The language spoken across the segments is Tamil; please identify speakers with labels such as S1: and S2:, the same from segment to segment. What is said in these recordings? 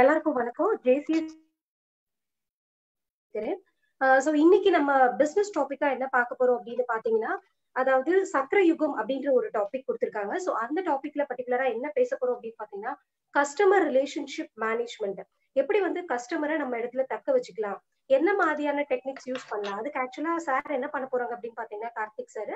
S1: எல்லாருக்கும் வணக்கம். ஜேசி சோ இன்னைக்கு நம்ம பிசினஸ் டாபிக்கா என்ன பார்க்க போறோம் அப்படின்னு பாத்தீங்கன்னா அதாவது சக்கர யுகம் அப்படின்ற ஒரு டாபிக் கொடுத்திருக்காங்க. சோ அந்த டாபிக்ல பர்டிகுலரா என்ன பேச போறோம் அப்படின்னு பாத்தீங்கன்னா கஸ்டமர் ரிலேஷன்ஷிப் மேனேஜ்மெண்ட் எப்படி வந்து கஸ்டமரை நம்ம இடத்துல தக்க வச்சுக்கலாம்? என்ன மாதிரியான டெக்னிக்ஸ் யூஸ் பண்ணலாம்? அதுக்கு ஆக்சுவலா சார் என்ன பண்ண போறாங்க அப்படின்னு பாத்தீங்கன்னா கார்த்திக் சார்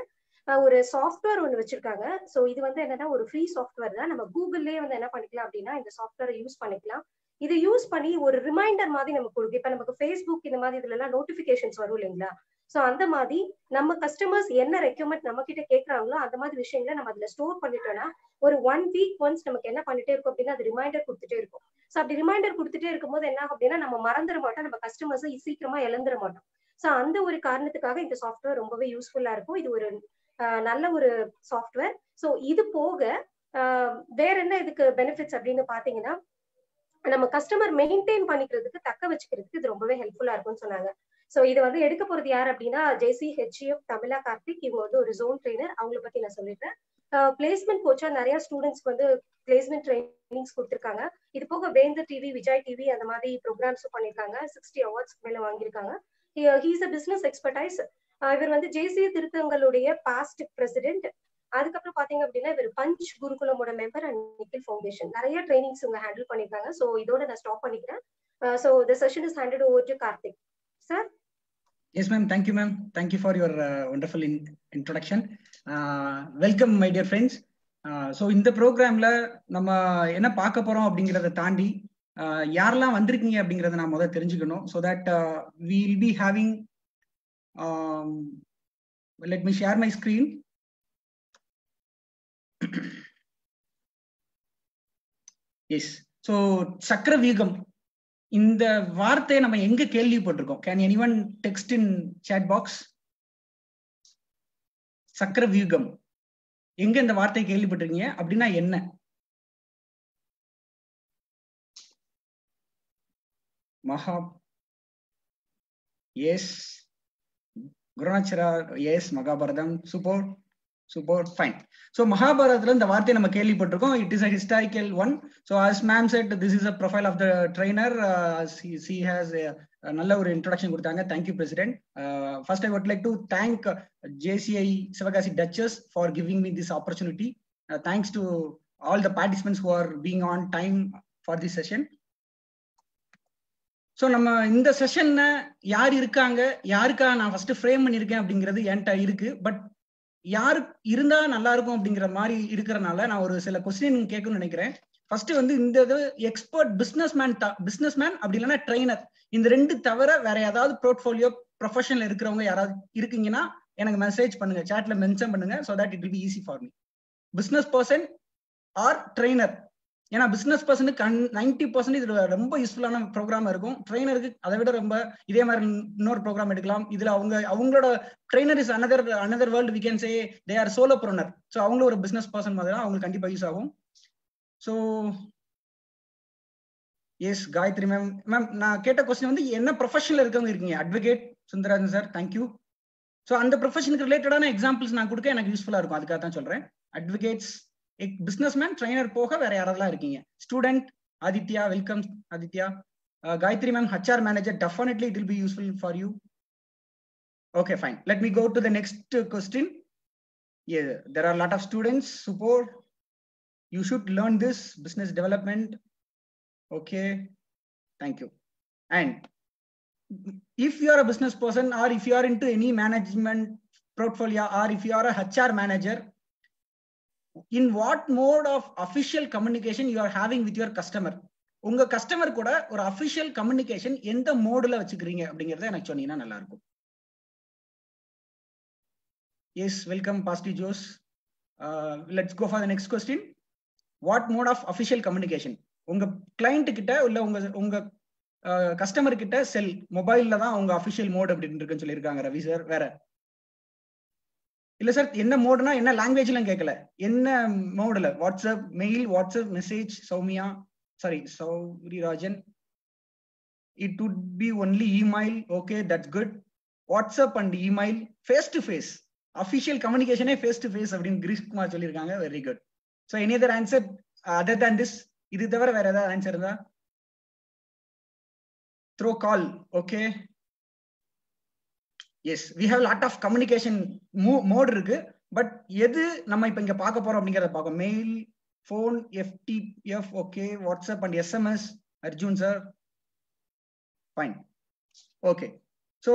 S1: ஒரு சாஃப்ட்வேர் ஒன்று வச்சிருக்காங்க. ஸோ இது வந்து என்னன்னா ஒரு ஃப்ரீ சாஃப்ட்வேர் தான். நம்ம கூகுள்லேயே வந்து என்ன பண்ணிக்கலாம் அப்படின்னா இந்த சாஃப்ட்வேரை யூஸ் பண்ணிக்கலாம். இதை யூஸ் பண்ணி ஒரு ரிமைண்டர் மாதிரி நமக்கு கொடுக்கும் இப்ப நமக்கு ஃபேஸ்புக் இந்த மாதிரி இதுல எல்லாம் நோட்டிபிகேஷன்ஸ் வரும் இல்லைங்களா? சோ அந்த மாதிரி நம்ம கஸ்டமர்ஸ் என்ன ரெக்யூமெண்ட் நம்ம கிட்ட கேட்கறாங்களோ அந்த மாதிரி விஷயங்களை நம்ம அதுல ஸ்டோர் பண்ணிட்டோம்னா ஒரு ஒன் வீக் ஒன்ஸ் நமக்கு என்ன பண்ணிட்டே இருக்கும் அப்படின்னா அது ரிமைண்டர் கொடுத்துட்டே இருக்கும். ஸோ அப்படி ரிமைண்டர் கொடுத்துட்டே இருக்கும்போது என்ன ஆகும் அப்படின்னா நம்ம மறந்துட மாட்டோம் நம்ம கஸ்டமர்ஸ் சீக்கிரமா இழந்துட மாட்டோம். ஸோ அந்த ஒரு காரணத்துக்காக இந்த சாஃப்ட்வேர் ரொம்பவே யூஸ்ஃபுல்லா இருக்கும். இது ஒரு நல்ல ஒரு சாஃப்ட்வேர் ஸோ இது போக வேற என்ன இதுக்கு பெனிஃபிட்ஸ் அப்படின்னு பாத்தீங்கன்னா நம்ம கஸ்டமர் மெயின்டைன் பண்ணிக்கிறதுக்கு தக்க வச்சுக்கிறதுக்கு இது ரொம்பவே ஹெல்ப்ஃபுல்லா இருக்கும்னு சொன்னாங்க. சோ இது வந்து எடுக்க போறது யார் அப்படின்னா ஜேசி ஹெச்எஃப் தமிழா கார்த்திக். இவங்க வந்து ஒரு ஜோன் ட்ரெயினர் அவங்கள பத்தி நான் சொல்லிடுறேன். பிளேஸ்மெண்ட் கோச்சா நிறைய ஸ்டூடெண்ட்ஸ்க்கு வந்து பிளேஸ்மெண்ட் ட்ரைனிங்ஸ் கொடுத்துருக்காங்க. இது போக வேந்தர் டிவி விஜய் டிவி அந்த மாதிரி ப்ரோக்ராம்ஸும் பண்ணிருக்காங்க. சிக்ஸ்டி அவார்ட்ஸ் மேல வாங்கியிருக்காங்க. ஹீஸ் அ பிசினஸ் எக்ஸ்பர்டைஸ் இவர் வந்து ஜேசிய திருத்தங்களுடைய பாஸ்ட் பிரசிடென்ட் அதுக்கப்புறம் பாத்தீங்க அப்படின்னா இவர் பஞ்ச் குருகுலமோட மெம்பர் அண்ட் நிக்கில் ஃபவுண்டேஷன் நிறைய ட்ரைனிங்ஸ் இவங்க ஹேண்டில் பண்ணிருக்காங்க ஸோ இதோட நான் ஸ்டாப் பண்ணிக்கிறேன். So the session is handed over to Karthik sir
S2: yes ma'am thank you ma'am thank you for your wonderful introduction welcome my dear friends so இந்த ப்ரோக்ராம்ல நம்ம என்ன பார்க்க போறோம் அப்படிங்கிறத தாண்டி uh, யாரெல்லாம் வந்திருக்கீங்க அப்படிங்கிறத நான் முதல்ல தெரிஞ்சுக்கணும். So that will be having let me share my screen yes so சக்கரவீகம் இந்த வார்த்தையை நம்ம எங்க கேள்விப்பட்டிருக்கோம்? Can any one text in chat box சக்கர வியூகம் எங்க இந்த வார்த்தையை கேள்விப்பட்டிருக்கீங்க? அப்படின்னா என்ன? மகா yes குருணாச்சரா yes Mahabharatam super super fine so மகாபாரதத்தில் இந்த வார்த்தையை நம்ம கேள்விப்பட்டிருக்கோம். It is a historical one so as ma'am said this is a profile of the trainer she has நல்ல ஒரு இன்ட்ரடக்ஷன் கொடுத்தாங்க. Thank you president first I would like to thank JCI Sivakasi Duchess for giving me this opportunity thanks to all the participants who are being on time for this session so நம்ம இந்த செஷன்ல யார் இருக்காங்க? யாருக்காக நான் ஃபர்ஸ்ட் ஃப்ரேம் பண்ணியிருக்கேன் அப்படிங்கிறது என்கிட்ட இருக்கு. பட் யாரு இருந்தா நல்லா இருக்கும் அப்படிங்கிற மாதிரி இருக்கிறனால நான் ஒரு சில கொஸ்டின் கேட்கணும்னு நினைக்கிறேன். ஃபர்ஸ்ட் வந்து இந்த இது expert businessman businessman அப்படி இல்லைன்னா ட்ரைனர் இந்த ரெண்டு தவிர வேற ஏதாவது போர்ட்ஃபோலியோ ப்ரொஃபஷனில் இருக்கிறவங்க யாராவது இருக்கீங்கன்னா எனக்கு மெசேஜ் பண்ணுங்க சேட்ல மென்ஷன் பண்ணுங்க so that it will be easy for me business person or trainer ஏன்னா பிசினஸ் பர்சனுக்கு நைன்டி பர்சன்ட் இதுல ரொம்ப யூஸ்ஃபுல்லான ப்ரோக்ராம் இருக்கும். ட்ரைனருக்கு அதை விட ரொம்ப இதே மாதிரி இன்னொரு ப்ரோக்ராம் எடுக்கலாம். இதுல அவங்க அவங்களோட trainer is another another world we can say they are solopreneur so அவங்களும் ஒரு பிசினஸ் பர்சன் மாதிரி தான் அவங்களுக்கு கண்டிப்பா யூஸ் ஆகும். So yes Gayathri ma'am ma'am நான் கேட்ட கொஸ்டின் வந்து என்ன ப்ரொஃபஷனில் இருக்கவங்க இருக்கீங்க? Advocate Sundarajan sir thank you so அந்த ப்ரொஃபஷனுக்கு ரிலேட்டடான எக்ஸாம்பிள்ஸ் நான் கொடுக்க எனக்கு யூஸ்ஃபுல்லாக இருக்கும். அதுக்காக தான் சொல்கிறேன் அட்வொகேட்ஸ் பிசினஸ் மேன் ட்ரைனர் போக வேற யாரெல்லாம் இருக்கீங்க. Student Aditya welcome Aditya. Gayathri ma'am HR manager definitely it will be useful for you okay fine let me go to the next question there are lot of students super you should learn this business development okay thank you and if you are a business person or if you are into any management portfolio or if you are a HR manager, in what mode of official communication you are having with your customer உங்க கஸ்டமர் கூட ஒரு அபிஷியல் கம்யூனிகேஷன் எந்த மோடுல வச்சுக்கிறீங்க அப்படிங்கறத எனக்கு சொன்னீங்கன்னா நல்லா இருக்கும் yes welcome பாஸ்டி Jose let's go for the next question what mode of official communication உங்க கிளைண்ட் கிட்ட இல்ல உங்க உங்க uh, கஸ்டமர் கிட்ட செல் மொபைல்ல தான் உங்க அஃபிஷியல் மோட் அப்படின்னு இருக்குன்னு சொல்லியிருக்காங்க ரவி சார் வேற இல்ல சார் என்ன மோடுனா என்ன லாங்குவேஜ்லாம் கேட்கல என்ன மோடுல WhatsApp mail WhatsApp message Soumya sorry Sowri Rajan it would be only email okay that's good WhatsApp and email face to face official கம்யூனிகேஷனே face to face அப்படின்னு கிரீஷ் குமார் சொல்லியிருக்காங்க. Very good so any other answer other than this இது தவிர வேற ஏதாவது ஆன்சர் இருந்தா? Throw call okay yes we have lot of communication mode இருக்கு பட் எது நம்ம இப்ப இங்க பார்க்க போறோம் அப்படிங்கறத பார்க்கும் mail phone FT F okay WhatsApp and SMS Arjun sir fine okay so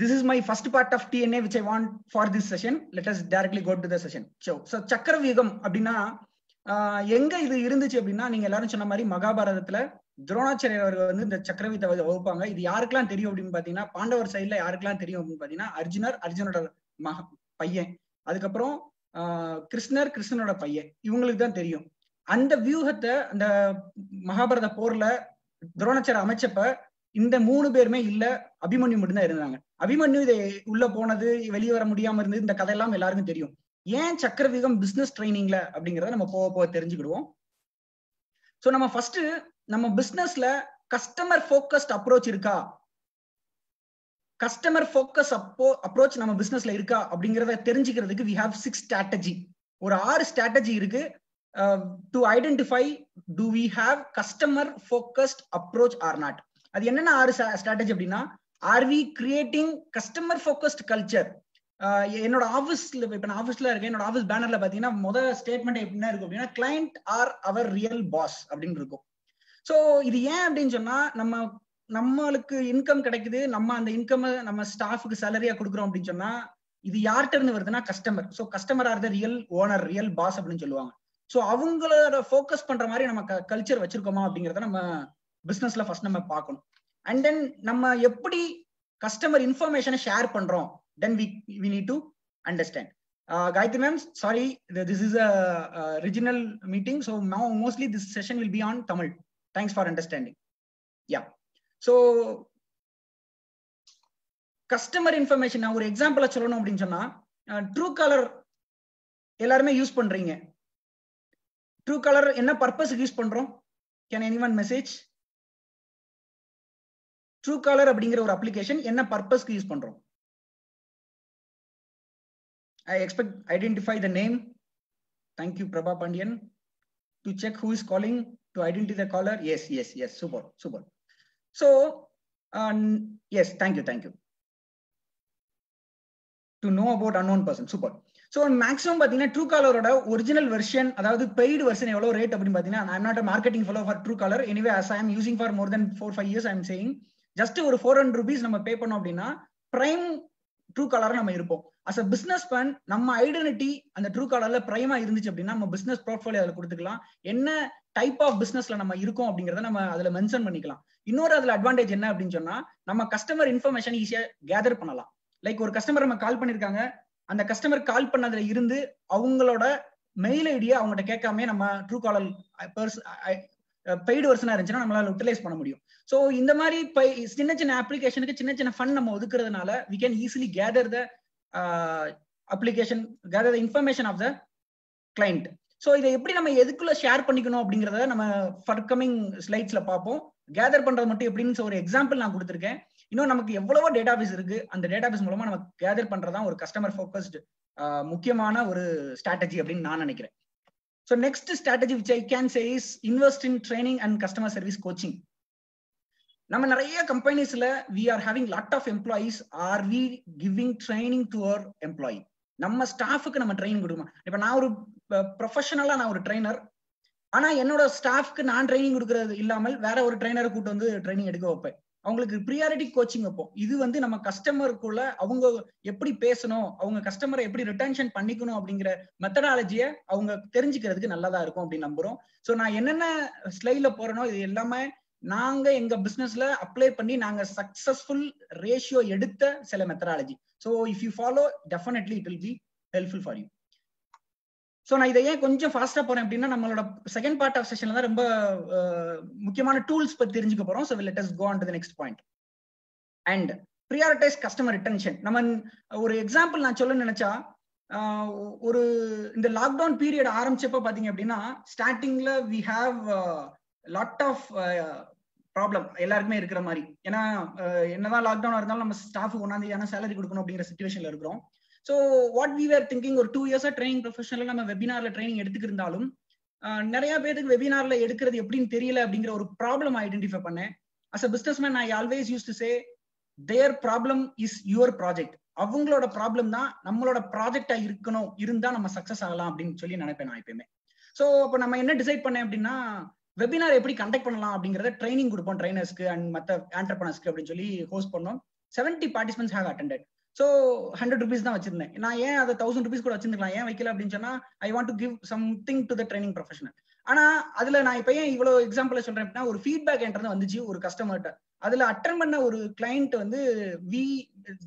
S2: this is my first part of DNA which I want for this session let us directly go to the session so so Chakravyuh அப்படின்னா எங்க இது இருந்துச்சு அப்படின்னா நீங்க எல்லாரும் சொன்ன மாதிரி மகாபாரதத்துல துரோணாச்சாரியர் அவர்கள் வந்து இந்த சக்கரவியத்தை வகுப்பாங்க. இது யாருக்கெல்லாம் தெரியும் அப்படின்னு பாத்தீங்கன்னா பாண்டவர் சைட்ல யாருக்கெல்லாம் தெரியும் அப்படின்னு பாத்தீங்கன்னா அர்ஜுனர் அர்ஜுனோட மக பையன். அதுக்கப்புறம் ஆஹ் கிருஷ்ணர் கிருஷ்ணனோட பையன். இவங்களுக்கு தான் தெரியும். அந்த வியூகத்தை அந்த மகாபாரத போர்ல துரோணாச்சாரியர் அமைச்சப்ப இந்த மூணு பேருமே இல்ல அபிமன்யு மட்டும்தான் இருந்தாங்க. அபிமன்யு இதை உள்ள போனது வெளியே வர முடியாம இருந்தது இந்த கதையெல்லாம் எல்லாருக்கும் தெரியும். ஏன் சக்கரவீகம் பிசினஸ் ட்ரைனிங்ல அப்படிங்கறத நம்ம போக போக தெரிஞ்சுக்கிடுவோம். சோ நம்ம ஃபர்ஸ்ட் நம்ம பிசினஸ்ல கஸ்டமர் ஃபோக்கஸ்ட் அப்ரோச் இருக்கா? கஸ்டமர் ஃபோக்கஸ் அப்போ அப்ரோச் நம்ம பிசினஸ்ல இருக்கா? அப்படிங்கறத தெரிஞ்சுக்கிறதுக்கு வி ஹாவ் சிக்ஸ் ஸ்ட்ராட்டஜி ஒரு ஆறு ஸ்ட்ராட்டஜி இருக்கு. To identify to we have customer focused approach or not அது என்னென்ன ஆறு ஸ்ட்ராட்டஜி அப்படின்னா are we creating customer focused culture என்னோட ஆஃபீஸ்ல இப்ப நான் ஆஃபீஸ்ல இருக்கேன். என்னோட ஆஃபீஸ் பேனர்ல பாத்தீங்கன்னா முதல் ஸ்டேட்மெண்ட் எப்படின்னா இருக்கும் அப்படின்னா client are our real boss அப்படின்னு இருக்கும். ஸோ இது ஏன் அப்படின்னு சொன்னா நம்ம நம்மளுக்கு இன்கம் கிடைக்குது நம்ம அந்த இன்கம் நம்ம ஸ்டாஃபுக்கு சேலரியா கொடுக்குறோம் அப்படின்னு சொன்னா இது யார்கிட்ட இருந்து வருதுன்னா customer so customer are the real owner real boss அப்படின்னு சொல்லுவாங்க. ஸோ அவங்களோட ஃபோக்கஸ் பண்ற மாதிரி நம்ம கல்ச்சர் வச்சிருக்கோமா அப்படிங்கறத நம்ம பிசினஸ்ல ஃபர்ஸ்ட் நம்ம பார்க்கணும். அண்ட் தென் நம்ம எப்படி கஸ்டமர் இன்ஃபர்மேஷனை ஷேர் பண்றோம்? Then we we need to understand Gayathri ma'am sorry this is a regional meeting so mostly this session will be on Tamil thanks for understanding yeah so customer information நான் ஒரு எக்ஸாம்பிள சொல்லணும் அப்படின்னு சொன்னா ட்ரூ கலர் எல்லாருமே யூஸ் பண்றீங்க. ட்ரூ கலர் என்ன பர்பஸ்க்கு யூஸ் பண்றோம்? Can any one message Truecaller அப்படிங்கிற ஒரு அப்ளிகேஷன் என்ன பர்பஸ்க்கு யூஸ் பண்றோம்? I expect identify the name thank you Prabha Pandian to check who is calling to identify yes, காலர் super, super. So, um, yes, thank you, thank you. To know about unknown person super so maximum பார்த்தீங்கன்னா ட்ரூ காலரோட ஒரிஜினல் வெர்ஷன் அதாவது பெய்டு வெர்ஷன் எவ்வளோ ரேட் அப்படின்னு பார்த்தீங்கன்னா I'm not marketing follow for Truecaller anyway as I am using for more than four five years I'm saying just ஒரு ஃபோர் ஹண்ட்ரட் ருபீஸ் நம்ம பே பண்ணோம் அப்படின்னா பிரைம் ட்ரூ காலர் நம்ம இருப்போம். அஸ் அ பிசினஸ் மேன் நம்ம ஐடென்டிட்டி அந்த ட்ரூ காலர்ல பிரைமா இருந்துச்சு அப்படின்னா நம்ம பிசினஸ் போர்ட்ஃபோலியோ அதில் கொடுத்துக்கலாம். என்ன டைப் ஆஃப் பிசினஸ்ல நம்ம இருக்கோம் அப்படிங்கறத நம்ம அதுல மென்ஷன் பண்ணிக்கலாம். இன்னொரு அதுல அட்வான்டேஜ் என்ன அப்படின்னு சொன்னா நம்ம கஸ்டமர் இன்ஃபர்மேஷன் ஈஸியா கேதர் பண்ணலாம். லைக் ஒரு கஸ்டமர் நம்ம கால் பண்ணிருக்காங்க. அந்த கஸ்டமர் கால் பண்ணதுல இருந்து அவங்களோட மெயில் ஐடியை அவங்ககிட்ட கேட்காம நம்ம ட்ரூ காலர் பெய்டு வருஷனா இருந்துச்சுன்னா நம்மளால யூட்டிலைஸ் பண்ண முடியும். ஸோ இந்த மாதிரி சின்ன சின்ன அப்ளிகேஷனுக்கு சின்ன சின்ன ஃபண்ட் நம்ம ஒதுக்குறதுனால we can easily gather the application gather the information of the client so இதை எப்படி நம்ம எதுக்குள்ள ஷேர் பண்ணிக்கணும் அப்படிங்கிறத நம்ம ஃபர் கமிங் ஸ்லைட்ஸ்ல பார்ப்போம். கேதர் பண்றது மட்டும் எப்படின்னு ஒரு எக்ஸாம்பிள் நான் கொடுத்துருக்கேன். இன்னும் நமக்கு எவ்வளவோ டேட்டாபேஸ் இருக்கு. அந்த டேட்டாபேஸ் மூலமா நம்ம கேதர் பண்றதா ஒரு கஸ்டமர் ஃபோக்கஸ்டு முக்கியமான ஒரு ஸ்ட்ராட்டஜி அப்படின்னு நான் நினைக்கிறேன். So next strategy which I can say is invest in training and customer service coaching நம்ம நிறைய கம்பெனிஸ்ல we are having lot of employees are we giving training to our employee நம்ம ஸ்டாஃபுக்கு நம்ம ட்ரைனிங் கொடுக்கணும்? இப்ப நான் ஒரு ப்ரொஃபஷனலா நான் ஒரு ட்ரைனர் ஆனா என்னோட ஸ்டாஃப்க்கு நான் ட்ரைனிங் கொடுக்கறது இல்லாமல் வேற ஒரு ட்ரைனரை கூட்டு வந்து ட்ரைனிங் எடுக்க வைப்பேன். அவங்களுக்கு ப்ரியாரிட்டி கோச்சிங் வைப்போம். இது வந்து நம்ம கஸ்டமருக்குள்ள அவங்க எப்படி பேசணும் அவங்க கஸ்டமரை எப்படி ரிட்டன்ஷன் பண்ணிக்கணும் அப்படிங்கிற மெத்தடாலஜியை அவங்க தெரிஞ்சுக்கிறதுக்கு நல்லதா இருக்கும் அப்படின்னு நம்புறோம். ஸோ நான் என்னென்ன ஸ்லைட்ல போறேனோ இது எல்லாமே நாங்க எங்க பிசினஸ்ல அப்ளை பண்ணி நாங்க சக்சஸ்ஃபுல் ரேஷியோ எடுத்த சில methodology so if you follow definitely it will be helpful for you so நான் இதை ஏன் கொஞ்சம் ஃபாஸ்டா போறேன் அப்படின்னா நம்மளோட செகண்ட் பார்ட் ஆஃப் செஷன்ல தான் ரொம்ப முக்கியமான டூல்ஸ் பத்தி தெரிஞ்சுக்க போறோம். So let us go on to next point and prioritize customer retention நம்ம ஒரு எக்ஸாம்பிள் நான் சொல்ல நினைச்சா ஒரு இந்த லாக்டவுன் பீரியட் ஆரம்பிச்சப்ப பாத்தீங்க அப்படின்னா ஸ்டார்டிங்ல we have lot of problem எல்லாருக்குமே இருக்கிற மாதிரி. ஏன்னா என்னதான் லாக்டவுன் இருந்தாலும் நம்ம ஸ்டாஃபுக்கு ஒன்னாந்தேதியான சேலரி கொடுக்கணும் அப்படிங்கிற சுச்சுவேஷன்ல இருக்கிறோம். So what we were thinking ஒரு டூ இயர்ஸா ட்ரைனிங் ப்ரொஃபஷனல் நம்ம வெபினார்ல ட்ரைனிங் எடுத்துக்கிருந்தாலும் நிறைய பேருக்கு வெபினார்ல எடுக்கிறது எப்படின்னு தெரியல அப்படிங்கிற ஒரு ப்ராப்ளம் ஐடென்டிஃபை பண்ணேன். As a businessman I always use to say their problem is your project அவங்களோட ப்ராப்ளம் தான் நம்மளோட ப்ராஜெக்டா இருக்கணும் இருந்தா நம்ம சக்சஸ் ஆகலாம் அப்படின்னு சொல்லி நினைப்பேன் நான் எப்பயுமே. ஸோ அப்போ நம்ம என்ன டிசைட் பண்ணேன் அப்படின்னா வெபினார் எப்படி கண்டக்ட் பண்ணலாம் அப்படிங்கறத ட்ரைனிங் கொடுப்போம் ட்ரைனர்ஸ்க்கு அண்ட் மற்ற ஆண்டர்பனர்ஸ்க்கு அப்படின்னு சொல்லி ஹோஸ்ட் பண்ணோம். Seventy participants have attended so hundred rupees தான் வச்சிருந்தேன். நான் ஏன் அதை தௌசண்ட் ருபீஸ் கூட வச்சிருக்கலாம் ஏன் வைக்கல அப்படின்னு சொன்னா I want to give something to the training professional ஆனா அதுல நான் இப்ப ஏன் இவ்வளவு எக்ஸாம்பிள் சொல்றேன் அப்படின்னா ஒரு ஃபீட்பேக் என்றது வந்துச்சு ஒரு கஸ்டமர்கிட்ட அதுல அட்டன் பண்ண ஒரு கிளைண்ட் வந்து we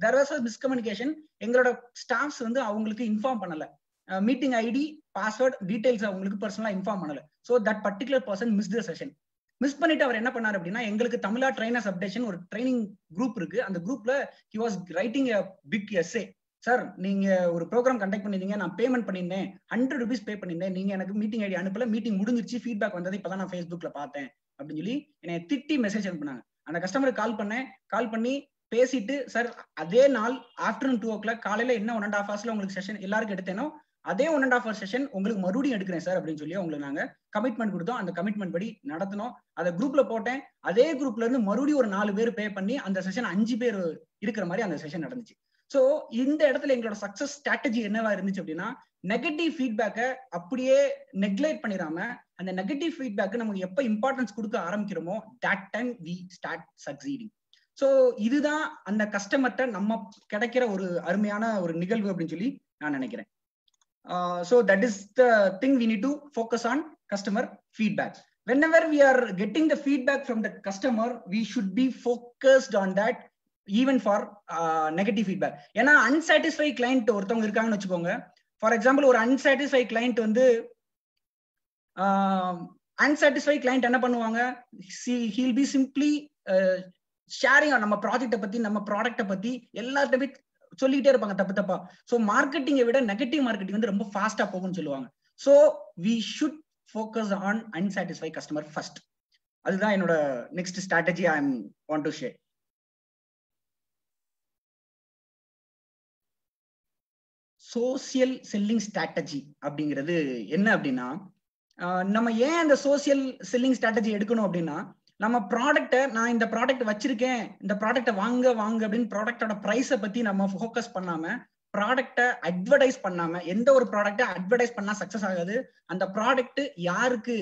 S2: there was a miscommunication எங்களோட ஸ்டாஃப்ஸ் வந்து அவங்களுக்கு இன்ஃபார்ம் பண்ணல. மீட்டிங் ஐடி பாஸ்வேர்ட் டீடைல்ஸ் அவங்களுக்கு பர்சனலா இன்ஃபார்ம் பண்ணல. So that particular person miss the session miss பண்ணிட்டு அவர் என்ன பண்ணார் அப்படின்னா எங்களுக்கு தமிழா ட்ரைனர்ஸ் அப்டேஷன் ஒரு ட்ரைனிங் குரூப் இருக்கு. அந்த குரூப்ல he was writing a big essay sir நீங்க ஒரு ப்ரோக்ராம் கண்டக்ட் பண்ணிருந்தீங்க நான் பேமெண்ட் பண்ணியிருந்தேன். ஹண்ட்ரட் ருபீஸ் பே பண்ணியிருந்தேன். நீங்க எனக்கு மீட்டிங் ஐடி அனுப்பல. மீட்டிங் முடிஞ்சிருச்சு. ஃபீட்பேக் வந்தது. இப்பதான் நான் ஃபேஸ்புக்ல பார்த்தேன். அப்படின்னு சொல்லி என்னை திட்டி மெசேஜ் அனுப்புனாங்க. அந்த கஸ்டமருக்கு கால் பண்ணேன். கால் பண்ணி பேசிட்டு சார் அதே நாள் ஆஃப்டர்நூன் டூ ஓ கிளாக் காலையில என்ன ஒன் அண்ட் ஹாஃப் ஹவர்ஸ்ல உங்களுக்கு செஷன் எல்லாருக்கும் எடுத்தேனோ அதே one and half hour session உங்களுக்கு மறுபடியும் எடுக்கிறேன் சார் அப்படின்னு சொல்லி உங்களுக்கு நாங்க கமிட்மெண்ட் கொடுத்தோம். அந்த கமிட்மெண்ட் படி நடத்தினோம். அதை குரூப்ல போட்டேன். அதே குரூப்ல இருந்து மறுபடியும் ஒரு நாலு பேர் பே பண்ணி அந்த செஷன் அஞ்சு பேர் இருக்கிற மாதிரி அந்த செஷன் நடந்துச்சு. ஸோ இந்த இடத்துல எங்களோட சக்சஸ் ஸ்ட்ராட்டஜி என்னவா இருந்துச்சு அப்படின்னா நெகட்டிவ் ஃபீட்பேக்கை அப்படியே நெக்லெக்ட் பண்ணிடாம அந்த நெகட்டிவ் ஃபீட்பேக் நமக்கு எப்போ இம்பார்ட்டன்ஸ் கொடுக்க ஆரம்பிக்கிறோமோ that time we start succeeding so இதுதான் அந்த கஸ்டமர்கிட்ட நம்ம கிடைக்கிற ஒரு அருமையான ஒரு நிகழ்வு அப்படின்னு சொல்லி நான் நினைக்கிறேன். So that is the thing we need to focus on customer feedback whenever we are getting the feedback from the customer we should be focused on that even for negative feedback ஏன்னா அன்சாட்டிஸ்ஃபை கிளைண்ட் ஒருத்தவங்க இருக்காங்கன்னு வச்சுக்கோங்க. ஃபார் எக்ஸாம்பிள் ஒரு அன்சாட்டிஸ்ஃபை கிளைண்ட் வந்து um, அன்சாட்டிஸ்ஃபை கிளைண்ட் என்ன பண்ணுவாங்க? ஹீல் பி சிம்பிளி ஷேரிங் நம்ம ப்ராஜெக்டை பத்தி நம்ம ப்ராடக்டை பத்தி எல்லார்ட்ட சொல்லிக்கிட்டே இருப்பாங்க தப்பு தப்பா. ஸோ மார்க்கெட்டிங்கை விட நெகட்டிவ் மார்க்கெட்டிங் வந்து ரொம்ப ஃபாஸ்டா போகும்னு சொல்லுவாங்க. So we should focus on unsatisfy customer first அதுதான் என்னோட next strategy I am want to share social selling strategy அப்படிங்கிறது என்ன அப்படின்னா நம்ம ஏன் அந்த சோசியல் செல்லிங் ஸ்ட்ராட்டஜி எடுக்கணும் அப்படின்னா நம்ம ப்ராடக்ட்டை நான் இந்த ப்ராடக்ட் வச்சிருக்கேன் இந்த ப்ராடக்ட்டை வாங்க வாங்க அப்படின்னு ப்ராடக்டோட ப்ரைஸை பத்தி நம்ம ஃபோக்கஸ் பண்ணாம ப்ராடக்ட்டை அட்வர்டைஸ் பண்ணாம எந்த ஒரு ப்ராடக்ட்டை அட்வர்டைஸ் பண்ணா சக்சஸ் ஆகாது அந்த ப்ராடக்ட் யாருக்கு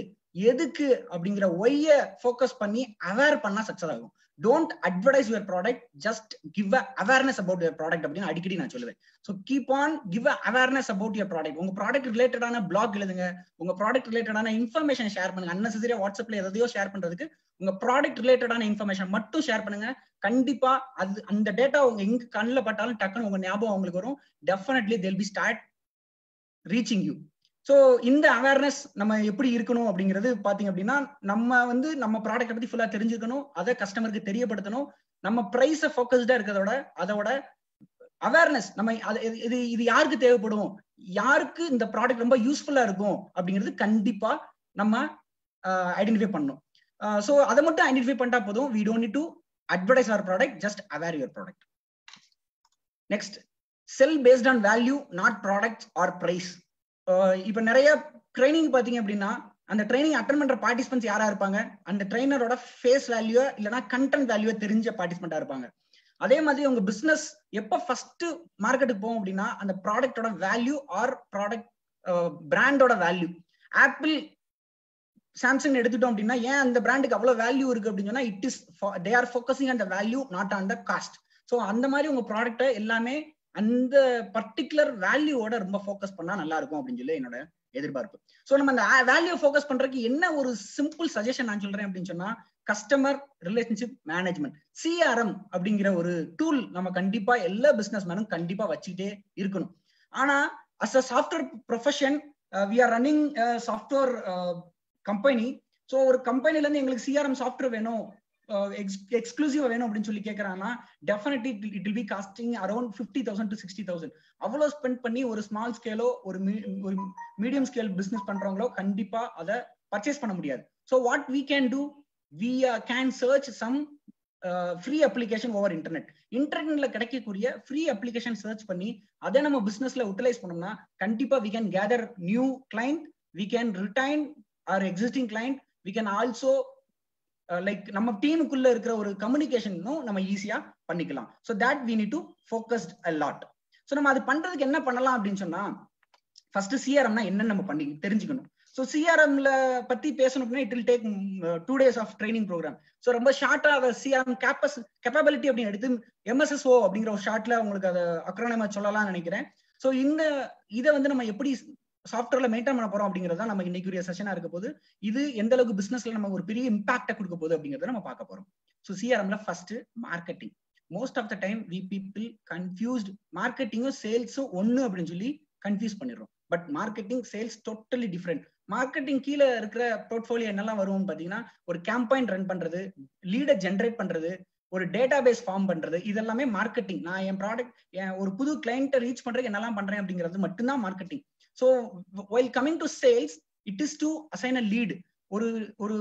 S2: எதுக்கு அப்படிங்கிற ஒய்ய ஃபோக்கஸ் பண்ணி அவேர் பண்ணா சக்சஸ் ஆகும். Don't advertise your product just give a awareness about your product அப்படின்னு அடிக்கடி நான் சொல்லுவேன். So keep on give a awareness about your product உங்க ப்ராடக்ட் ரிலேட்டடான பிளாக் எழுதுங்க உங்க ப்ராடக்ட் ரிலேட்டடான இன்ஃபர்மேஷன் ஷேர் பண்ணுங்க. அன்னெசரியா வாட்ஸ்அப்ல எதையோ ஷேர் பண்றதுக்கு உங்க ப்ராடக்ட் ரிலேட்டடான இன்ஃபர்மேஷன் மட்டும் ஷேர் பண்ணுங்க. கண்டிப்பா அது அந்த டேட்டா உங்க எங்க கண்ணில் பட்டாலும் டக்குன்னு உங்க ஞாபகம் உங்களுக்கு வரும். Definitely they'll be start reaching you so இந்த அவேர்னஸ் நம்ம எப்படி இருக்கணும் அப்படிங்கிறது பார்த்தீங்க அப்படின்னா நம்ம வந்து நம்ம ப்ராடக்ட்டை பத்தி ஃபுல்லாக தெரிஞ்சுக்கணும் அதை கஸ்டமருக்கு தெரியப்படுத்தணும். நம்ம ப்ரைஸை ஃபோக்கஸ்டாக இருக்கிறதோட அதோட அவேர்னஸ் நம்ம இது இது யாருக்கு தேவைப்படும்? யாருக்கு இந்த ப்ராடக்ட் ரொம்ப யூஸ்ஃபுல்லாக இருக்கும் அப்படிங்கிறது கண்டிப்பாக நம்ம ஐடென்டிஃபை பண்ணணும். ஸோ அதை மட்டும் ஐடென்டிஃபை பண்ணிட்டா போதும். We don't need to advertise our product just aware your product next sell based on value not product or price இப்போ நிறைய ட்ரைனிங் பார்த்தீங்க அப்படின்னா அந்த ட்ரைனிங் அட்டன் பண்ற பார்ட்டிசிபென்ட்ஸ் யாரா இருப்பாங்க? அந்த ட்ரைனரோட ஃபேஸ் வேல்யூ இல்லைன்னா கண்டென்ட் வேல்யூ தெரிஞ்ச பார்ட்டிசிபெண்டா இருப்பாங்க. அதே மாதிரி உங்க பிசினஸ் எப்ப ஃபர்ஸ்ட் மார்க்கெட்டுக்கு போகும் அப்படின்னா அந்த ப்ராடக்டோட வேல்யூ ஆர் ப்ராடக்ட் பிராண்டோட வேல்யூ ஆப்பிள் சாம்சங் எடுத்துட்டோம் அப்படின்னா ஏன் அந்த பிராண்டுக்கு அவ்வளவு வேல்யூ இருக்கு அப்படின்னு சொன்னா it is they are focusing அந்த the value not on the cost so அந்த மாதிரி உங்க ப்ராடக்ட்டை எல்லாமே அந்த பர்டிகுலர் வேல்யூவோட ரொம்ப ஃபோக்கஸ் பண்ணா நல்லா இருக்கும் அப்படின்னு சொல்லி என்னோட எதிர்பார்ப்பு. ஸோ நம்ம அந்த வேல்யூ ஃபோக்கஸ் பண்றதுக்கு என்ன ஒரு சிம்பிள் சஜஷன் நான் சொல்றேன் அப்படின்னு சொன்னா கஸ்டமர் ரிலேஷன்ஷிப் மேனேஜ்மெண்ட் சிஆர்எம் அப்படிங்கிற ஒரு டூல் நம்ம கண்டிப்பா எல்லா பிசினஸ் மேனும் கண்டிப்பா வச்சுக்கிட்டே இருக்கணும். ஆனா as a software profession we are running software company so ஒரு கம்பெனில இருந்து எங்களுக்கு சிஆர்எம் சாஃப்ட்வேர் வேணும். எக்ஸ்க்ளூசிவா வேணும் அப்படின்னு சொல்லி கேட்கறாங்கன்னா definitely it will be costing around fifty thousand to sixty thousand அவ்வளோ ஸ்பெண்ட் பண்ணி ஒரு ஸ்மால் ஸ்கேலோ ஒரு ஒரு மீடியம் ஸ்கேல் பிசினஸ் பண்றவங்களோ கண்டிப்பா அதை பர்ச்சேஸ் பண்ண முடியாது. So what we can do we can search some free application over internet இன்டர்நெட்ல கிடைக்கக்கூடிய ஃப்ரீ அப்ளிகேஷன் சர்ச் பண்ணி அதை நம்ம பிசினஸ்ல யூட்டிலைஸ் பண்ணோம்னா கண்டிப்பா we can gather new client we can retain our existing client we can also like நம்ம டீமுக்குள்ள இருக்கிற ஒரு கம்யூனிகேஷனும் நம்ம ஈஸியா பண்ணிக்கலாம். So that we need to focused a lot so நம்ம அது பண்றதுக்கு என்ன பண்ணலாம் அப்படின்னு சொன்னா ஃபர்ஸ்ட் சிஆர்எம்னா என்னன்னு நம்ம பண்ணி தெரிஞ்சுக்கணும். ஸோ சிஆர்எம்ல பத்தி பேசணும் அப்படின்னா it will take two days of training programme so ரொம்ப ஷார்ட்டா அதை சிஆர்எம் கேப்பஸ் கெப்பபிலிட்டி அப்படின்னு எடுத்து எம்எஸ்எஸ்ஓ அப்படிங்கிற ஒரு ஷார்ட்ல உங்களுக்கு அதை அக்ரோனமா சொல்லலாம்னு நினைக்கிறேன். ஸோ இந்த இதை வந்து நம்ம எப்படி சாஃப்ட்வேர்ல மெயின்டைன் பண்ண போறோம் அப்படிங்கறத நம்ம இன்னைக்குரிய செஷனா இருக்க போது. இது எந்த அளவுக்கு பிசினஸ்ல நம்ம ஒரு பெரிய இம்பாக்ட கொடுக்க போகுது அப்படிங்கறத நம்ம பார்க்க போறோம். So சிஆர்எம்ல first marketing most of the time we people confused மார்க்கெட்டிங்கும் சேல்ஸும் ஒன்னு அப்படின்னு சொல்லி கன்ஃபியூஸ் பண்ணிடுறோம். But marketing sales totally different marketing கீழே இருக்கிற போர்ட்ஃபோலியோ என்னெல்லாம் வரும்னு பாத்தீங்கன்னா ஒரு கேம்பெயின் ரன் பண்றது லீடை ஜென்ரேட் பண்றது ஒரு டேட்டா பேஸ் ஃபார்ம் பண்றது இதெல்லாமே மார்க்கெட்டிங் நான் என் ப்ராடக்ட் என் ஒரு புது கிளைண்ட்டை ரீச் பண்றதுக்கு என்னெல்லாம் பண்றேன் அப்படிங்கிறது மட்டும்தான் marketing so while coming to sales it is to assign a lead ஒரு ஒரு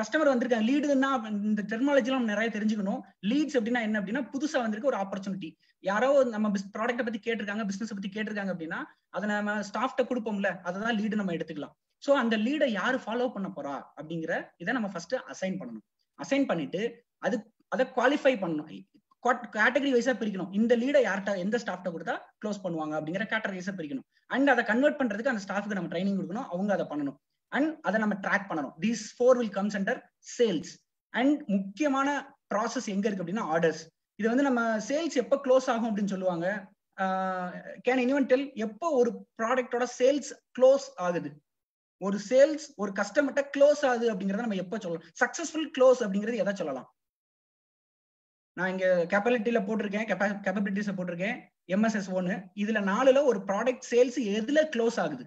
S2: கஸ்டமர் வந்திருக்காங்க. லீடுன்னா இந்த டெர்மாலஜிலாம் நம்ம நிறைய தெரிஞ்சுக்கணும். லீட்ஸ் அப்படின்னா என்ன அப்படின்னா புதுசா வந்திருக்க ஒரு ஆப்பர்ச்சுனிட்டி யாரோ நம்ம ப்ராடக்ட்டை பத்தி கேட்டிருக்காங்க பிசினஸ் பத்தி கேட்டிருக்காங்க அப்படின்னா அதை நம்ம ஸ்டாஃப்ட்ட கொடுப்போம்ல அதை தான் லீடு நம்ம எடுத்துக்கலாம். ஸோ அந்த லீடை யாரு ஃபாலோ பண்ண போறா அப்படிங்கிற இதை நம்ம ஃபர்ஸ்ட் அசைன் பண்ணணும். அசைன் பண்ணிட்டு அது அதை குவாலிஃபை பண்ணணும். கேட்டகரி வைஸா பிரிக்கணும். இந்த லீடை யார்கிட்ட எந்த ஸ்டாஃப்ட்ட கொடுத்தா க்ளோஸ் பண்ணுவாங்க அப்படிங்கிற கேட்டகரி வைஸா பிரிக்கணும். அண்ட் அதை கன்வெர்ட் பண்றதுக்கு அந்த ஸ்டாஃப்க்கு நம்ம ட்ரைனிங் கொடுக்கணும். அவங்க அதை பண்ணணும். அண்ட் அதை நம்ம ட்ராக் பண்ணணும். These four will comes under sales and முக்கியமான ப்ராசஸ் எங்க இருக்கு அப்படின்னா ஆர்டர்ஸ் இது வந்து நம்ம சேல்ஸ் எப்போ க்ளோஸ் ஆகும் அப்படின்னு சொல்லுவாங்க. கேன் இனிவன் டெல் எப்போ ஒரு ப்ராடக்டோட சேல்ஸ் க்ளோஸ் ஆகுது? ஒரு சேல்ஸ் ஒரு கஸ்டமர்கிட்ட க்ளோஸ் ஆகுது அப்படிங்கறத நம்ம எப்போ சொல்லலாம்? சக்சஸ்ஃபுல் க்ளோஸ் அப்படிங்கிறது எதை சொல்லலாம்? நான் இங்க கேப்பபிலிட்டியில போட்டிருக்கேன் கேப்பபிலிட்டிஸ்ல போட்டிருக்கேன் எம்எஸ்எஸ் ஒன்னு இதுல நாலுல ஒரு ப்ராடக்ட் சேல்ஸ் எதுல க்ளோஸ் ஆகுது?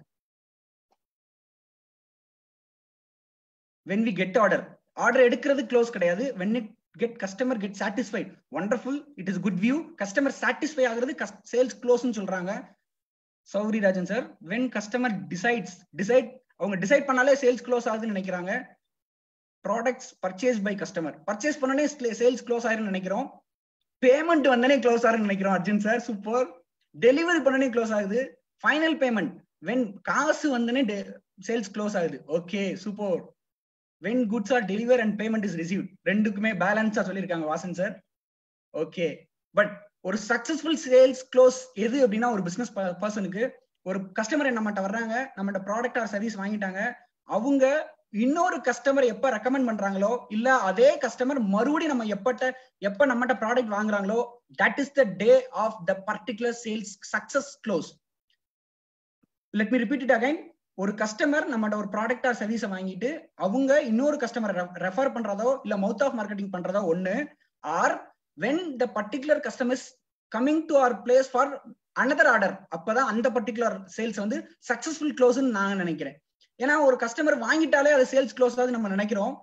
S2: When we get order order எடுக்கிறது க்ளோஸ் கிடையாது. When it get customer get satisfied wonderful it is good view customer satisfy ஆகுறது சேல்ஸ் க்ளோஸ்னு சொல்றாங்க. Sowri Rajan sir when customer decides decide அவங்க டிசைட் பண்ணாலே சேல்ஸ் க்ளோஸ் ஆகுதுன்னு நினைக்கிறாங்க. Products purchase by customer purchase பண்ணனே சேல்ஸ் க்ளோஸ் ஆயிருன்னு நினைக்கிறோம். பேமெண்ட் வந்தனே க்ளோஸ் ஆகுன்னு நினைக்கிறோம் அர்ஜுன் சார் சூப்பர் டெலிவரி பண்ணனே க்ளோஸ் ஆகுது. ஃபைனல் பேமெண்ட் வென் காசு வந்தனே சேல்ஸ் க்ளோஸ் ஆகுது. Okay super when goods are deliver and payment is receive ரெண்டுக்குமே பேலன்ஸா சொல்லியிருக்காங்க வாசன் சார் ஓகே பட் ஒரு சக்சஸ்ஃபுல் சேல்ஸ் க்ளோஸ் எது அப்படின்னா ஒரு பிசினஸ் பர்சனுக்கு ஒரு கஸ்டமர் நம்மகிட்ட வர்றாங்க நம்மகிட்ட ப்ராடக்ட் ஆர் சர்வீஸ் வாங்கிட்டாங்க. அவங்க இன்னொரு கஸ்டமர் எப்ப ரெக்கமெண்ட் பண்றாங்களோ இல்ல அதே கஸ்டமர் மறுபடியும் நம்ம எப்பட்ட எப்ப நம்மகிட்ட product வாங்குறாங்களோ that is the day of the particular sales success close let me repeat it again ஒரு கஸ்டமர் நம்மகிட்ட ஒரு ப்ராடக்ட் ஆர் சர்வீஸை வாங்கிட்டு அவங்க இன்னொரு கஸ்டமர் ரெஃபர் பண்றதோ இல்ல மவுத் ஆஃப் மார்க்கெட்டிங் பண்றதோ ஒண்ணு or when the particular customers coming to our place for another order அப்பதான் அந்த பர்டிகுலர் சேல்ஸ் வந்து சக்சஸ்ஃபுல் க்ளோஸ்ன்னு நான் நினைக்கிறேன். ஏன்னா ஒரு கஸ்டமர் வாங்கிட்டாலே அது சேல்ஸ் க்ளோஸ் ஆகுது நம்ம நினைக்கிறோம்.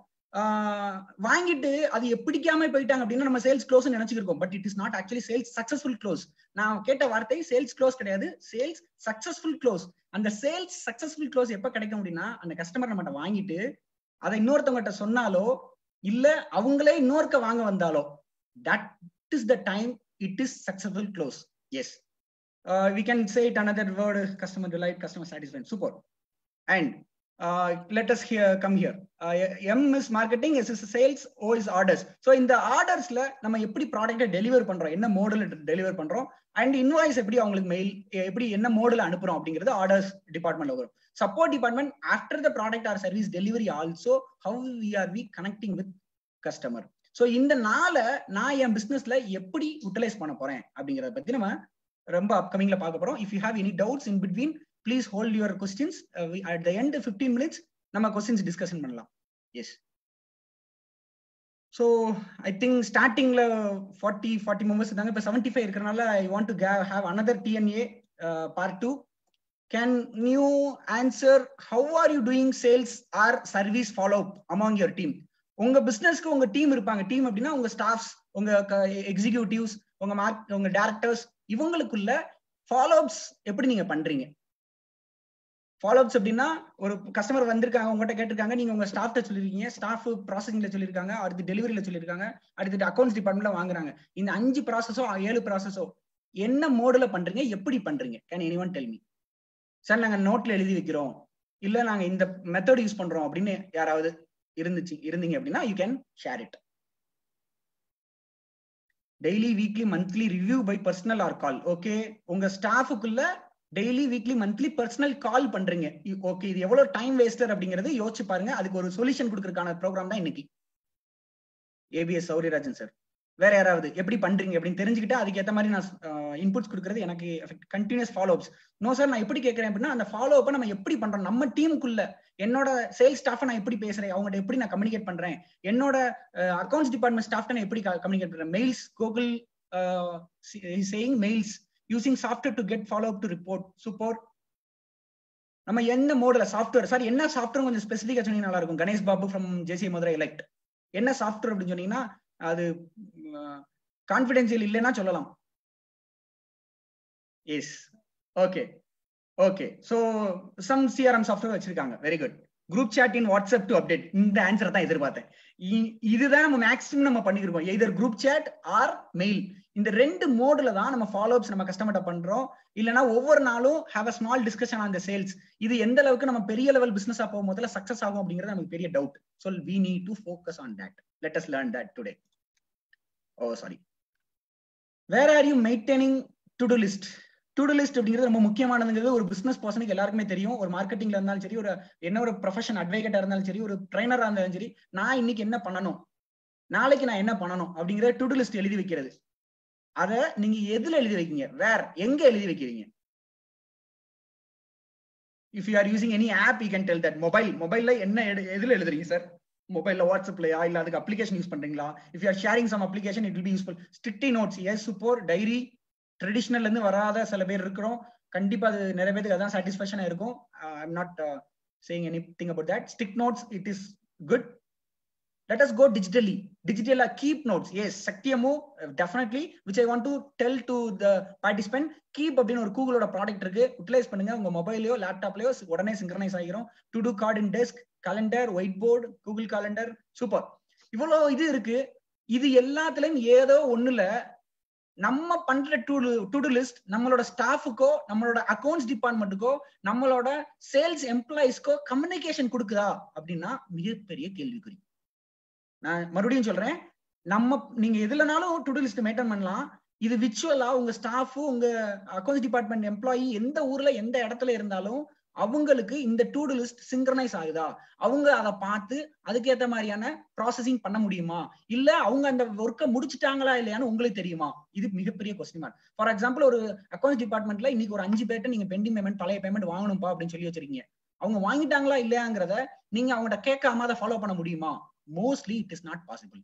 S2: வாங்கிட்டு அது எப்படிக்காம போயிட்டாங்க அப்படின்னா நம்ம sales close நினைச்சிருக்கோம் but it is not actually sales successful close நான் கேட்ட வார்த்தை சேல்ஸ் க்ளோஸ் கிடையாது. சேல்ஸ் சக்சஸ்ஃபுல் க்ளோஸ் அந்த சேல்ஸ் சக்சஸ்ஃபுல் க்ளோஸ் எப்ப கிடைக்கும் அப்படின்னா அந்த கஸ்டமர் நம்மகிட்ட வாங்கிட்டு அதை இன்னொருத்தவங்ககிட்ட சொன்னாலோ இல்ல அவங்களே இன்னொருக்க வாங்க வந்தாலோ that is the time it is successful close yes we can say it another word customer delight customer satisfied super and let us hear come here M is marketing S is sales O is orders so இந்த ஆர்டர்ஸ்ல நம்ம எப்படி ப்ராடக்ட்டை டெலிவர் பண்றோம் என்ன மோடில் டெலிவர் பண்றோம் அண்ட் இன்வாய்ஸ் எப்படி அவங்களுக்கு மெயில் எப்படி என்ன மோடில் அனுப்புறோம் அப்படிங்கிறது ஆர்டர்ஸ் டிபார்ட்மெண்ட்ல வரும். Support department after the product or service delivery also how we are we connecting with customer so இந்த நாளை நான் என் பிசினஸ்ல எப்படி யூட்டிலைஸ் பண்ண போறேன் அப்படிங்கறத பத்தி நம்ம ரொம்ப அப்கமிங்ல பார்க்க போறோம். If you have any doubts in between please hold your questions at the end fifteen minutes நம்ம கொஸ்டின்ஸ் டிஸ்கஷன் பண்ணலாம். எஸ் ஸோ ஐ திங்க் ஸ்டார்டிங்ல ஃபார்ட்டி ஃபார்ட்டி மெம்பர்ஸ் இருந்தாங்க. இப்போ செவன்டி ஃபைவ் இருக்கிறனால I want to have another DNA part two can new answer how are you doing sales or service follow up among your team உங்க பிசினஸ்க்கு உங்க டீம் இருப்பாங்க. டீம் அப்படின்னா உங்க ஸ்டாஃப்ஸ் உங்க எக்ஸிக்யூட்டிவ்ஸ் உங்க மார்க் உங்க டேரக்டர்ஸ் இவங்களுக்குள்ள ஃபாலோ அப்ஸ் எப்படி நீங்க பண்றீங்க? ஃபாலோ அப்ஸ் ஒரு கஸ்டமர் வந்திருக்காங்க உங்கள்கிட்ட கேட்டிருக்காங்க நீங்க உங்க ஸ்டாஃப்ட சொல்லிருக்கீங்க ஸ்டாஃப் ப்ராசஸிங்ல சொல்லியிருக்காங்க அடுத்து டெலிவரியில சொல்லியிருக்காங்க அடுத்து அக்கௌண்ட்ஸ் டிபார்ட்மெண்ட்ல வாங்குறாங்க. இந்த அஞ்சு ப்ராசஸோ ஏழு ப்ராசஸோ என்ன மோடுல பண்றீங்க எப்படி பண்றீங்க? Can any one tell me sir நாங்க நோட்ல எழுதி வைக்கிறோம். இல்ல நாங்க இந்த மெத்தட் யூஸ் பண்றோம் அப்படின்னு யாராவது இருந்துச்சு இருந்தீங்க அப்படின்னா you can share it daily weekly monthly review by personal or call okay உங்க ஸ்டாஃபுக்குள்ள daily weekly monthly personal call பண்றீங்க. ஓகே இது எவ்வளவு டைம் வேஸ்டர் அப்படிங்கறது யோசிச்சு பாருங்க. அதுக்கு ஒரு சொல்யூஷன் கொடுக்கறதுக்கான ப்ரோக்ராம் தான் இன்னைக்கு. ஏபிஎஸ் சௌரியராஜன் சார் வேற யாராவது எப்படி பண்றீங்க அப்படின்னு தெரிஞ்சுக்கிட்டா அதுக்கு ஏத்த மாதிரி நான் இன்புட்ஸ் கொடுக்கறது எனக்கு continuous follow ups no sir நான் எப்படி கேட்கறேன் அப்படின்னா அந்த ஃபாலோ அப்ப நம்ம எப்படி பண்றோம்? நம்ம டீமுக்குள்ள என்னோட சேல்ஸ் ஸ்டாஃபை நான் எப்படி பேசுறேன்? அவங்ககிட்ட எப்படி நான் கம்யூனிகேட் பண்றேன்? என்னோட அக்கௌண்ட்ஸ் டிபார்ட்மெண்ட் ஸ்டாஃப்ட நான் எப்படி கம்யூனிகேட் பண்றேன்? Mails Google saying mails using software to get follow up to report super நம்ம என்ன மோடல சாஃப்ட்வேர் சார் என்ன சாஃப்ட்வேர் கொஞ்சம் ஸ்பெசிஃபிக்கா சொன்னீங்க நல்லா இருக்கும். Ganesh Babu from JC Madurai elect என்ன சாஃப்ட்வேர் அப்படின்னு சொன்னீங்கன்னா அது கான்பிடென்சியல் இல்லைன்னா சொல்லலாம். Yes okay okay so some CRM software வச்சிருக்காங்க. Very good group chat in WhatsApp to update இந்த ஆன்சரை தான் எதிர்பார்த்தேன். இதுதான் நம்ம மேக்ஸிமம் நம்ம பண்ணிருக்கோம். Either group chat or mail இந்த ரெண்டு மோட்ல தான் நம்ம ஃபாலோ அப்ஸ் நம்ம கஸ்டமர்ட்ட பண்றோம். இல்லைனா ஒவ்வொரு நாளும் have a small discussion on the sales இது எந்த அளவுக்கு நம்ம பெரிய லெவல் பிசினஸ் ஆகும் முதல்ல சக்சஸ் ஆகும் அப்படிங்கிறது நமக்கு பெரிய doubt so we need to focus on that let us learn that today oh sorry where are you maintaining to do list to do list அப்படிங்கிறது ரொம்ப முக்கியமானதுங்கிறது ஒரு பிசினஸ் பர்சனுக்கு எல்லாருக்குமே தெரியும். ஒரு மார்க்கெட்டிங்ல இருந்தாலும் சரி ஒரு என்ன ஒரு ப்ரொஃபஷன் அட்வைகேட்டா இருந்தாலும் சரி ஒரு ட்ரைனரா இருந்தாலும் சரி நான் இன்னைக்கு என்ன பண்ணணும்? நாளைக்கு நான் என்ன பண்ணணும்? அப்படிங்கிற டு டு லிஸ்ட் எழுதி வைக்கிறது. அத நீங்க எதுல எழுதி வைக்கீங்க வேர். எங்க எழுதி வைக்கிறீங்க if you are using any app you can tell that mobile மொபைல்ல என்ன எதுல எழுதுறீங்க சார் மொபைல்ல வாட்ஸ்அப்லயா இல்ல அதுக்கு அப்ளிகேஷன் யூஸ் பண்றீங்களா? If you are sharing some application it will be useful sticky notes yes super diary ட்ரெடிஷ்னல்ல இருந்து வராத சில பேர் இருக்கிறோம். கண்டிப்பா அது நிறைய பேருக்கு அதான் சாட்டிஸ்பேக்ஷனா இருக்கும். I am not saying any thing about that stick notes it is good let us go digitally. Digital keep notes. Yes சக்தியமோ definitely which I want to tell to the participant keep அப்படின்னு ஒரு கூகுளோட ப்ராடக்ட் இருக்கு. யூட்டிலைஸ் பண்ணுங்க. உங்க மொபைலையோ லேப்டாப்லயோ உடனே சிங்க்ரனைஸ் ஆகிரும். To do card in desk calendar whiteboard Google calendar super இவ்வளவு இது இருக்கு. இது எல்லாத்துலயும் ஏதோ ஒண்ணுல நம்ம பண்ற டு டு லிஸ்ட் நம்மளோட ஸ்டாஃபுக்கோ நம்மளோட அக்கௌண்ட்ஸ் டிபார்ட்மெண்ட்டுக்கோ நம்மளோட சேல்ஸ் எம்ப்ளாயிஸ்க்கோ கம்யூனிகேஷன் கொடுக்குதா அப்படின்னா மிகப்பெரிய கேள்விக்குறி. நான் மறுபடியும் சொல்றேன் நம்ம நீங்க எதுலனாலும் டு லிஸ்ட் மெயின்டைன் பண்ணலாம். இது விச்சுவலா உங்க ஸ்டாஃப் உங்க அக்கௌண்ட்ஸ் டிபார்ட்மெண்ட் எம்ப்ளாயி எந்த ஊர்ல எந்த இடத்துல இருந்தாலும் அவங்களுக்கு இந்த டூ டு லிஸ்ட் சிங்க்ரனைஸ் ஆகுதா? அவங்க அதை பார்த்து அதுக்கேற்ற மாதிரியான ப்ராசஸிங் பண்ண முடியுமா? இல்ல அவங்க அந்த ஒர்க்கை முடிச்சுட்டாங்களா இல்லையான்னு உங்களுக்கு தெரியுமா? இது மிகப்பெரிய கொஸ்டின் மார்க் ஃபார் எக்ஸாம்பிள் ஒரு அக்கௌண்ட்ஸ் டிபார்ட்மெண்ட்ல இன்னைக்கு ஒரு அஞ்சு பேர்ட்ட நீங்க பெண்டிங் பேமெண்ட் பழைய பேமெண்ட் வாங்கணும்ப்பா அப்படின்னு சொல்லி வச்சிருக்கீங்க. அவங்க வாங்கிட்டாங்களா இல்லையாங்கிறத நீங்க அவங்கள்ட்ட கேட்காம அதை ஃபாலோ பண்ண முடியுமா? Mostly it is not possible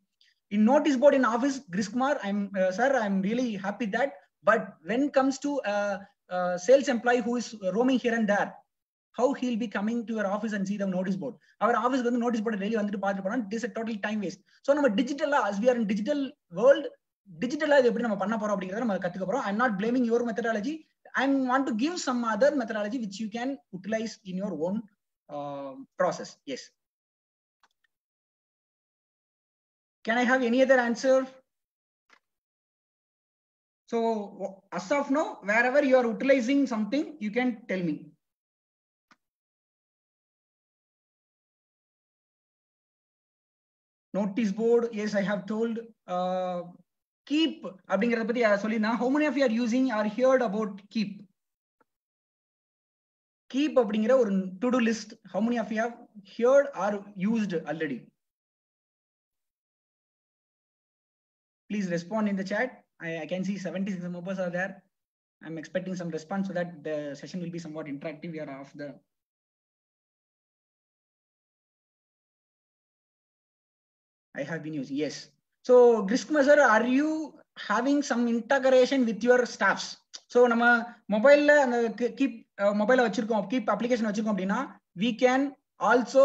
S2: in notice board in office griskumar i'm uh, sir i'm really happy that but when comes to a uh, uh, sales employee who is roaming here and there how he'll be coming to your office and see the notice board our office வந்து notice board daily வந்துட்டு பார்த்துட்டு போனா it is a total time waste so நம்ம டிஜிட்டலா as we are in digital world டிஜிட்டலா இது எப்படி நம்ம பண்ண போறோம் அப்படிங்கறத நம்ம கத்துக்க போறோம் i'm not blaming your methodology i want to give some other methodology which you can utilize in your own uh, process Can I have any other answer? So as of now, wherever you are utilizing something, you can tell me. Notice board, yes, I have told. Uh, keep அப்படிங்கறத பத்தி சொல்லிருந்தா how many of you are using or heard about keep keep அப்படிங்கிற ஒரு to do list how many of you have heard or used already please respond in the chat. I, I can see 76 members are there. I'm expecting some response so that the session will be somewhat interactive. We are off the. I have been using, yes. So, Griskma sir, are you having some integration with your staffs? So, நம்ம மொபைல்ல அந்த கீப் மொபைல வச்சிருக்கோம் கீப் அப்ளிகேஷன் வச்சிருக்கோம் அப்படின்னா we can also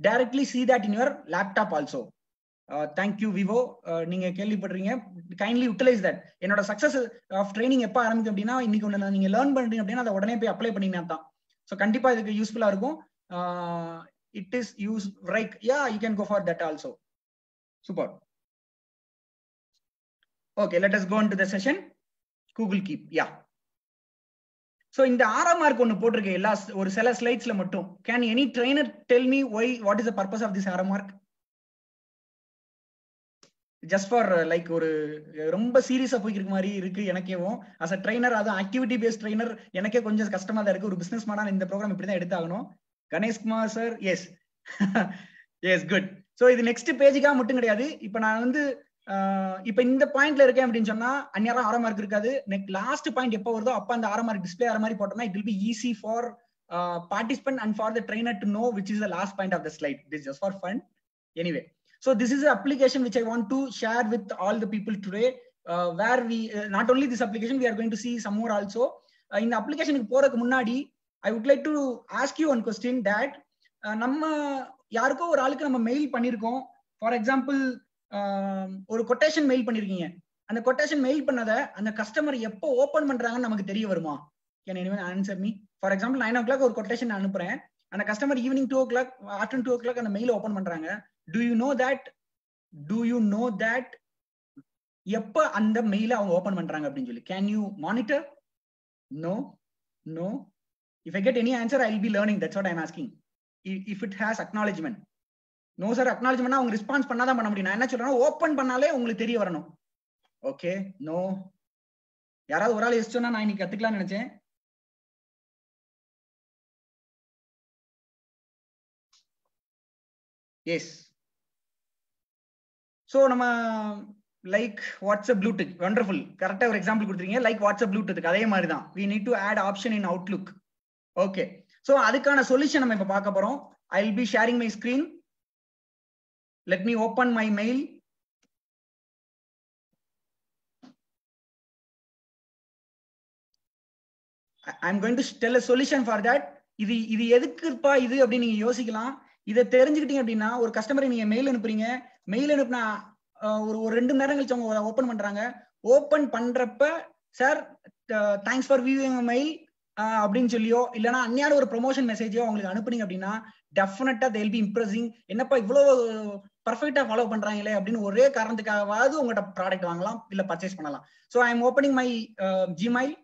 S2: directly see that in your laptop also. Uh, thank you Vivo uh, நீங்க கேள்விப்படுறீங்க கைண்ட்லி யூட்டிலைஸ் தட் என்னோட சக்சஸ் ஆஃப் ட்ரைனிங் எப்போ ஆரம்பிக்கும் அப்படின்னா இன்னைக்கு ஒன்று நீங்க லேர்ன் பண்றீங்க அப்படின்னா அதை உடனே போய் அப்ளை பண்ணீங்கன்னா தான். ஸோ கண்டிப்பா இதுக்கு யூஸ்ஃபுல்லா இருக்கும். It is use right yeah you can go for that also super okay let us go to the session Google Keep yeah so இந்த ஆறாம் மார்க் ஒன்று போட்டிருக்கேன். எல்லா ஒரு சில ஸ்லைட்ஸ்ல மட்டும். Can any trainer tell me why what is the purpose of this ஆறாம் மார்க் ஜஸ்ட் ஃபார் லைக் ஒரு ரொம்ப சீரியஸா போய்க்கிற மாதிரி இருக்கு எனக்கேவும். அஸ் அ ட்ரைனர் அது ஆக்டிவிட்டி பேஸ்ட் ட்ரைனர் எனக்கே கொஞ்சம் கஷ்டமா தான் இருக்கு. ஒரு பிசினஸ் மேனா இந்த ப்ரோக்ராம் இப்படி தான் எடுத்தாகணும். Ganesh Kumar sir yes yes good so இது நெக்ஸ்ட் பேஜுக்காக மட்டும் கிடையாது. இப்போ நான் வந்து இப்போ இந்த பாயிண்ட்ல இருக்கேன் அப்படின்னு சொன்னா அந்நேரம் ஆறாம் மார்க் இருக்காது. நெக்ஸ்ட் லாஸ்ட் பாயிண்ட் எப்போ வருதோ அப்போ அந்த ஆறாம் மார்க் டிஸ்பிளே ஆற மாதிரி போட்டோம்னா it will be easy for participant and for the trainer to know which is the last point of the slide this just for fun anyway So this is an application which I want to share with all the people today, uh, where we uh, not only this application we are going to see some more also. Uh, இந்த அப்ளிகேஷனுக்கு போறதுக்கு முன்னாடி I would like to ask you one question that நம்ம யாருக்கோ ஒரு ஆளுக்கு நம்ம மெயில் பண்ணியிருக்கோம் ஃபார் எக்ஸாம்பிள் um, ஒரு கொட்டேஷன் மெயில் பண்ணிருக்கீங்க. அந்த கொட்டேஷன் மெயில் பண்ணதை அந்த கஸ்டமர் எப்போ ஓப்பன் பண்றாங்கன்னு நமக்கு தெரிய வருமா? Can anyone answer me for example nine o'clock ஒரு கொட்டேஷன் அனுப்புறேன். அந்த customer evening two o'clock after two o'clock அந்த மெயில் ஓப்பன் பண்றாங்க. Do you know that do you know that எப்ப அந்த மெயில அவங்க ஓபன் பண்றாங்க அப்படின்னு சொல்லி. Can you monitor no no if I get any answer I be learning that's what I'm asking if it has acknowledgment no sir acknowledgment அவங்க ரெஸ்பான்ஸ் பண்ணாதான் பண்ண முடியும். நான் என்ன சொல்றேன் ஓப்பன் பண்ணாலே உங்களுக்கு தெரிய வரணும். ஓகே நோ யாராவது ஒரு ஆள் யோசிச்சோன்னா நான் இன்னைக்கு கத்துக்கலாம்னு நினைச்சேன். எஸ் ஸோ நம்ம லைக் வாட்ஸ்அப் ப்ளூடூத் ஒண்டர்ஃபுல் கரெக்டாக ஒரு எக்ஸாம்பிள் கொடுத்துருக்கீங்க. லைக் வாட்ஸ்அப் ப்ளூடூத் அதே மாதிரி தான் we need to add option in Outlook okay so அதுக்கான சொல்யூஷன் நம்ம இப்போ பார்க்க போகிறோம் I will be sharing my screen let me open my mail I am going to tell a solution for that இது இது எதுக்குப்பா இது அப்படின்னு நீங்க யோசிக்கலாம். இதை தெரிஞ்சுக்கிட்டீங்க அப்படின்னா ஒரு கஸ்டமரை நீங்க மெயில் அனுப்புறீங்க. மெயில் அனுப்புனா ஒரு ஒரு ரெண்டு மணி நேரம் கழிச்சு அவங்க ஓப்பன் பண்றாங்க. ஓப்பன் பண்றப்ப sir thanks for viewing mail அப்படின்னு சொல்லியோ இல்லைன்னா அந்நியான ஒரு ப்ரொமோஷன் மெசேஜோ அவங்களுக்கு அனுப்புனீங்க அப்படின்னா டெஃபினட்டா தேல் பி இம்ப்ரெசிங் என்னப்பா இவ்வளோ பர்ஃபெக்டா ஃபாலோ பண்றாங்களே அப்படின்னு ஒரே காரணத்துக்காகவாவது உங்கள்கிட்ட ப்ராடக்ட் வாங்கலாம் இல்ல பர்ச்சேஸ் பண்ணலாம். So I am opening my Gmail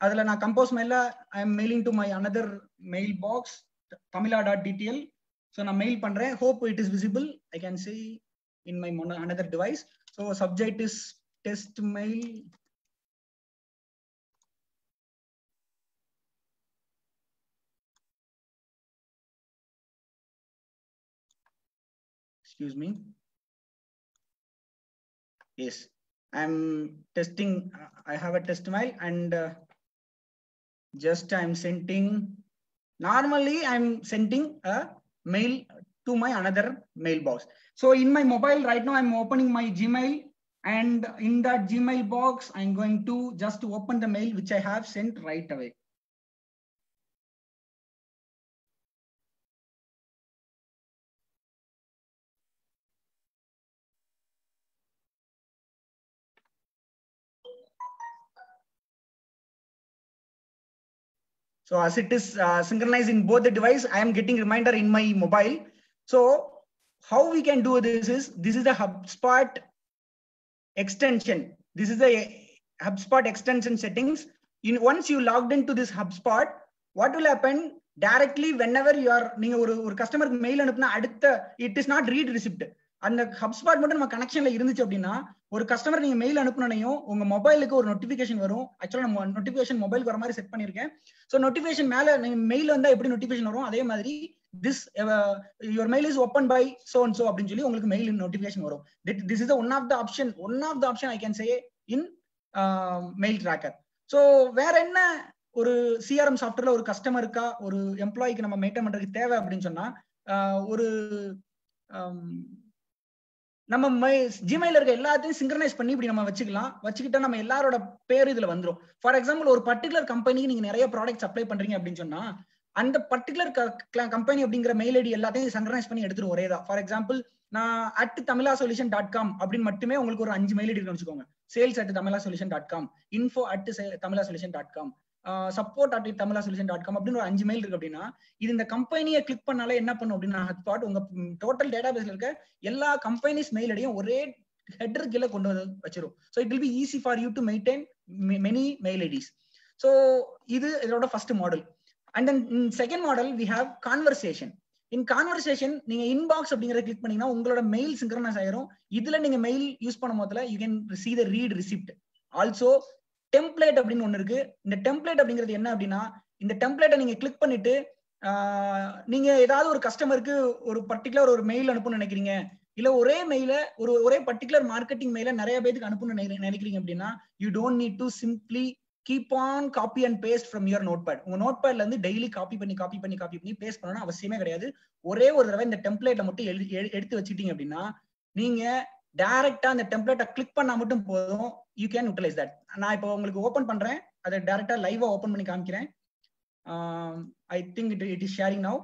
S2: அதுல நான் compose மெயில I am mailing to my another mail box Tamizha dot TDL so நான் மெயில் பண்றேன் hope it is visible I can see in my mono, another device. So subject is test mail. Excuse me. Yes, I'm testing. I have a test mail and uh, just I'm sending. Normally, I'm sending a mail to my another mailbox. So in my mobile right now, I'm opening my Gmail and in that Gmail box, I'm going to just open the mail which I have sent right away. So as it is uh, synchronized in both the device, I am getting reminder in my mobile. So how we can do this is, this is the HubSpot extension. This is the HubSpot extension settings. In once you logged into this HubSpot, what will happen directly whenever you are நீங்க ஒரு ஒரு கஸ்டமருக்கு மெயில் அனுப்புனா அடுத்த it is not read receipt அந்த ஹப்ஸ்பாட் மட்டும் நம்ம கனெக்ஷன்ல இருந்துச்சு அப்படின்னா ஒரு கஸ்டமர் நீங்க மெயில் அனுப்பினையும் உங்க மொபைலுக்கு ஒரு நோட்டிபிகேஷன் வரும். ஆக்சுவலா நம்ம நோட்டிபிகேஷன் மொபைல் வர மாதிரி செட் பண்ணிருக்கேன் ஸோ நோட்டிபிகேஷன் மேல மெயில் வந்தா எப்படி நோட்டிபிகேஷன் வரும்? அதே மாதிரி this your mail is open by so and so அப்படின்னு சொல்லி உங்களுக்கு மெயில் நோட்டிபிகேஷன் வரும். This is one of the option one of the option I can say in mail tracker so வேற என்ன ஒரு சிஆர்எம் சாஃப்ட்வேர்ல ஒரு கஸ்டமருக்கா ஒரு எம்ப்ளாய்க்கு நம்ம மெயின்டைன் பண்றதுக்கு தேவை அப்படின்னு சொன்னா uh, ஒரு um, நம்ம ஜிமெயில் இருக்க எல்லாத்தையும் சிங்க்ரனைஸ் பண்ணி இப்படி நம்ம வச்சுக்கலாம். வச்சுக்கிட்டா நம்ம எல்லாரோட பேர் இதுல வந்துடும் ஃபார் எக்ஸாம்பிள் ஒரு பர்டிகுலர் கம்பெனிக்கு நீங்க நிறைய ப்ராடக்ட் அப்ளை பண்றீங்க அப்படின்னு சொன்னா அந்த பர்டிகுலர் கம்பெனி அப்படிங்கிற மெயில் ஐடி எல்லாத்தையும் சங்கரைஸ் பண்ணி எடுத்துரும் ஒரே தான் ஃபார் எக்ஸாம்பிள் நான் at Tamizha solution dot com அப்படின்னு மட்டுமே உங்களுக்கு ஒரு அஞ்சு மெயில் ஐடி வச்சுக்கோங்க. Sales at Tamizha solution dot com info at Tamizha solution dot com support at Tamizha solution dot com அப்படின்னு ஒரு அஞ்சு மெயில் இருக்கு அப்படின்னா இது இந்த கம்பெனியை கிளிக் பண்ணாலே என்ன பண்ணும் அப்படின்னா ஹட்ஸ்பாட் உங்க டோட்டல் டேட்டா பேஸ்ல இருக்க எல்லா கம்பெனிஸ் மெயில் அடையும் ஒரே ஹெட்டர் கீழே கொண்டு வந்து வச்சிரும். So it will be easy for you to maintain many mail IDs so இது இதோட first model and then second model we have conversation in conversation நீங்க இன்பாக்ஸ் அப்படிங்கறத கிளிக் பண்ணீங்கன்னா உங்களோட மெயில் சிங்க்ரனைஸ் ஆயிரும். இதுல நீங்க மெயில் யூஸ் பண்ணும் போதுல you can see the read receipt also template அப்படின்னு ஒன்று இருக்கு. இந்த டெம்ப்ளேட் அப்படிங்கிறது என்ன அப்படின்னா இந்த டெம்ப்ளேட்டை நீங்க கிளிக் பண்ணிட்டு நீங்க ஏதாவது ஒரு கஸ்டமருக்கு ஒரு பர்டிகுலர் ஒரு மெயில் அனுப்பணும்னு நினைக்கிறீங்க. இல்ல ஒரே மெயில ஒரு ஒரே பர்டிகுலர் மார்க்கெட்டிங் மெயில நிறைய பேருக்கு அனுப்பணும்னு நினைக்கிறீங்க அப்படின்னா you don't need to simply keep on copy and paste from your note pad உங்க நோட் பேட்ல இருந்து டெய்லி காப்பி பண்ணி காப்பி பண்ணி காப்பி பண்ணி பேஸ்ட் பண்ணணும் அவசியமே கிடையாது. ஒரே ஒரு தடவை இந்த டெம்ப்ளேட்டை மட்டும் எடுத்து வச்சுட்டீங்க அப்படின்னா நீங்க டைரக்டா அந்த டெம்ப்ளேட்டை கிளிக் பண்ணா மட்டும் போதும். யூ கேன் யூட்டிலைஸ் தட் நான் இப்போ உங்களுக்கு ஓப்பன் பண்றேன். அதை டேரக்டா லைவா ஓப்பன் பண்ணி காமிக்கிறேன். I think it it is sharing now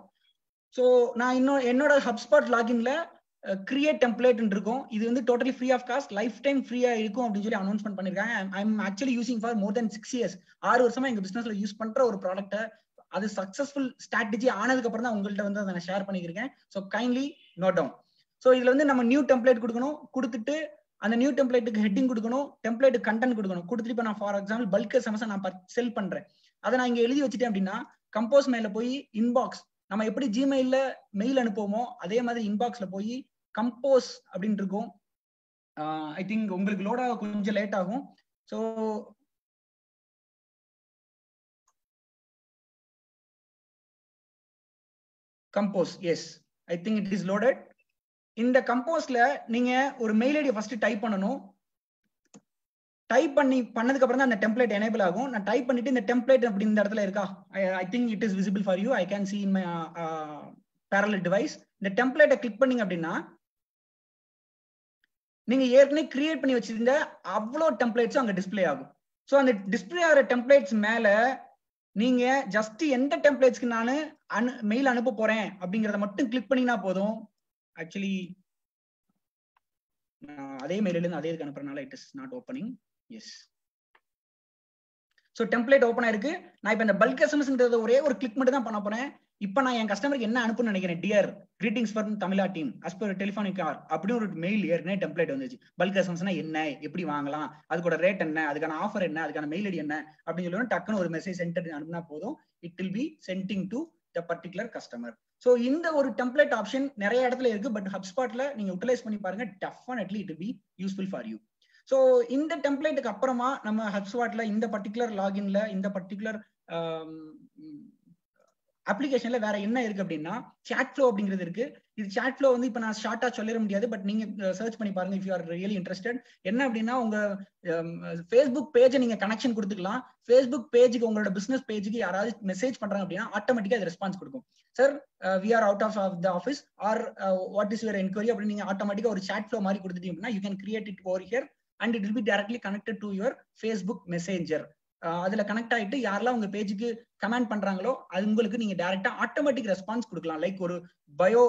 S2: so நான் இன்னும் என்னோட ஹப்ஸ்பாட் லாகின்ல கிரியேட் டெம்ப்ளேட் இருக்கும். இது வந்து totally free of cost life time ஃப்ரீயா இருக்கும் அப்படின்னு சொல்லி அனௌன்ஸ்மெண்ட் பண்ணிருக்காங்க. I am actually using for more than six years ஆறு வருஷமா எங்க பிசினஸ்ல யூஸ் பண்ற ஒரு ப்ராடக்ட்டை அது சக்சஸ்ஃபுல் ஸ்ட்ராட்டஜி ஆனதுக்கு அப்புறம் தான் உங்கள்கிட்ட வந்து அதை நான் ஷேர் பண்ணியிருக்கேன் so kindly note down so இதுல வந்து நம்ம நியூ டெம்ப்ளேட் கொடுக்கணும். கொடுத்துட்டு அந்த நியூ டெம்ப்ளேட்டுக்கு ஹெட்டிங் கொடுக்கணும் டெம்ப்ளேட் கண்டென்ட் கொடுக்கணும். கொடுத்துட்டு இப்போ நான் ஃபார் எக்ஸாம்பிள் பல்க் எஸ்எம்எஸ் நான் செல் பண்றேன். அதை நான் இங்க எழுதி வச்சுட்டேன் அப்படின்னா கம்போஸ் மெயில போய் இன்பாக்ஸ் நம்ம எப்படி ஜிமெயில மெயில் அனுப்புவோமோ அதே மாதிரி இன்பாக்ஸ்ல போய் கம்போஸ் அப்படின்னு இருக்கும். ஐ திங்க் உங்களுக்கு லோட் ஆக கொஞ்சம் லேட் ஆகும். So compose yes I think it is loaded இந்த கம்போஸ்ல நீங்க ஒரு மெயில் ஐடியை ஃபர்ஸ்ட் டைப் பண்ணணும். டைப் பண்ணி பண்ணதுக்கு அப்புறம் தான் அந்த டெம்ப்ளேட் எனேபிள் ஆகும். நான் டைப் பண்ணிட்டு இந்த டெம்ப்ளேட் அப்படி இந்த இடத்துல இருக்கா? I think it is visible for you I can see in my parallel device இந்த டெம்ப்ளேட்டை கிளிக் பண்ணீங்க அப்படின்னா நீங்க ஏற்கனவே கிரியேட் பண்ணி வச்சிருந்த அவ்வளோ டெம்ப்ளேட்ஸும் அங்க டிஸ்பிளே ஆகும். ஸோ அந்த டிஸ்பிளே ஆகிற டெம்ப்ளேட்ஸ் மேல நீங்க ஜஸ்ட் எந்த டெம்ப்ளேட்ஸ்க்கு நான் அனு மெயில் அனுப்ப போறேன் அப்படிங்கறத மட்டும் கிளிக் பண்ணினா போதும். ஆக்சுவலி அதே மெயில இருந்து அதே இதுக்கு அனுப்புறதுனால it is not opening yes so template open ஆயிருக்கு. நான் இப்போ இந்த பல்க் எஸ்எம்எஸ்ன்றது ஒரே ஒரு கிளிக் மட்டும் தான் பண்ண போறேன். இப்போ நான் என் கஸ்டமருக்கு என்ன அனுப்புன்னு நினைக்கிறேன்? Dear greetings for Tamizha team as per telephonic call அப்படின்னு ஒரு மெயில் ஏற்கனவே டெம்ப்ளேட் வந்துச்சு. பல்க் எஸ்எம்எஸ்னா என்ன? எப்படி வாங்கலாம்? அதுக்கோட ரேட் என்ன? அதுக்கான ஆஃபர் என்ன? அதுக்கான மெயில் ஐடி என்ன? அப்படின்னு சொல்லி டக்குன்னு ஒரு மெசேஜ் சென்டர் அனுப்புனா போதும். It will be sending to the particular customer so இந்த ஒரு டெம்ப்ளேட் ஆப்ஷன் நிறைய இடத்துல இருக்கு பட் ஹப்ஸ்பாட்ல நீங்க யூட்டிலைஸ் பண்ணி பாருங்க definitely it be useful for you so இந்த டெம்ப்ளேட்டுக்கு அப்புறமா நம்ம ஹப்ஸ்பாட்ல இந்த பர்டிகுலர் லாகின்ல இந்த பர்டிகுலர் அப்ளிகேஷன்ல வேற என்ன இருக்கு அப்படின்னா சாட் ஃப்ளோ அப்படிங்கிறது இருக்கு. இது சாட் ஃப்ளோ வந்து இப்போ நான் ஷார்ட்டா சொல்லிட முடியாது பட் நீங்க சர்ச் பண்ணி பாருங்க if you are really interested என்ன அப்படின்னா உங்க ஃபேஸ்புக் பேஜை நீங்க கனெக்ஷன் கொடுத்துக்கலாம். ஃபேஸ்புக் பேஜுக்கு உங்களோட பிசினஸ் பேஜுக்கு யாராவது மெசேஜ் பண்றாங்க அப்படின்னா ஆட்டோமேட்டிக்கா அது ரெஸ்பான்ஸ் கொடுக்கும். Sir we are out of the office or what is your enquiry அப்படின்னு நீங்க ஆட்டோமேட்டிக்கா ஒரு சாட் ஃப்ளோ மாதிரி கொடுத்துட்டீங்க அப்படின்னா you can create it over here and it will be directly connected to your Facebook Messenger அதுல கனெக்ட் ஆயிட்டு யாரெல்லாம் உங்க பேஜுக்கு கமெண்ட் பண்றாங்களோ அது உங்களுக்கு நீங்க டைரக்டா ஆட்டோமேட்டிக் ரெஸ்பான்ஸ் கொடுக்கலாம். லைக் ஒரு பயோ